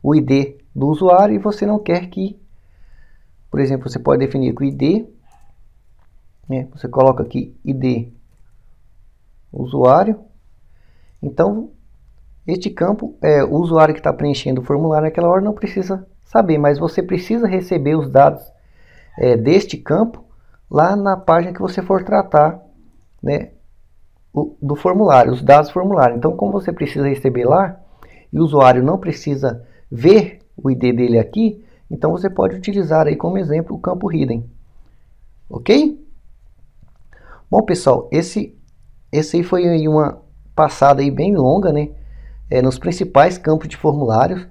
o ID do usuário e você não quer que, por exemplo, você pode definir com o ID, né, você coloca aqui ID usuário, então este campo, é, o usuário que está preenchendo o formulário naquela hora não precisa saber, mas você precisa receber os dados é, deste campo lá na página que você for tratar né, o, do formulário, os dados do formulário. Então, como você precisa receber lá e o usuário não precisa ver o ID dele aqui, então você pode utilizar aí como exemplo o campo hidden. Ok? Bom, pessoal, esse, esse aí foi aí uma passada aí bem longa, né? É, nos principais campos de formulários,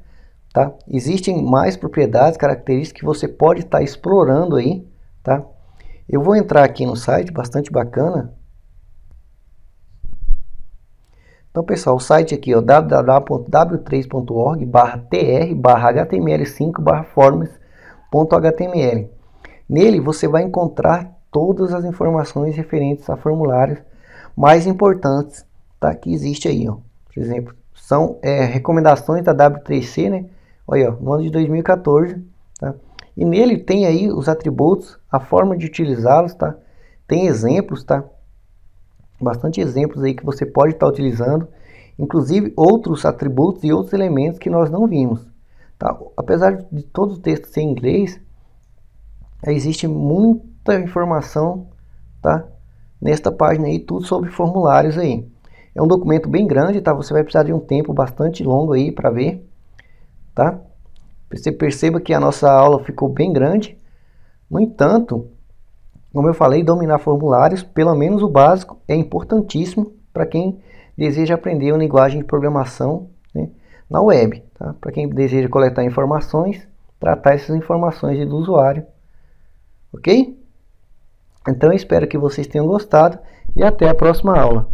tá? Existem mais propriedades, características que você pode estar tá explorando aí, tá? Eu vou entrar aqui no site, bastante bacana. Então, pessoal, o site aqui, www.w3.org tr html5 forms.html. Nele você vai encontrar todas as informações referentes a formulários mais importantes tá, que existe aí. Ó. Por exemplo, são é, recomendações da W3C, né? Olha, ó, no ano de 2014, tá? E nele tem aí os atributos, a forma de utilizá-los, tá? Tem exemplos, tá? Bastante exemplos aí que você pode estar tá utilizando, inclusive outros atributos e outros elementos que nós não vimos, tá? Apesar de todo o texto ser em inglês, existe muita informação, tá? Nesta página aí, tudo sobre formulários aí. É um documento bem grande, tá? Você vai precisar de um tempo bastante longo aí para ver, tá? Você perceba que a nossa aula ficou bem grande. No entanto, como eu falei, dominar formulários, pelo menos o básico, é importantíssimo para quem deseja aprender uma linguagem de programação né, na web. Tá? Para quem deseja coletar informações, tratar essas informações do usuário. Ok? Então espero que vocês tenham gostado e até a próxima aula.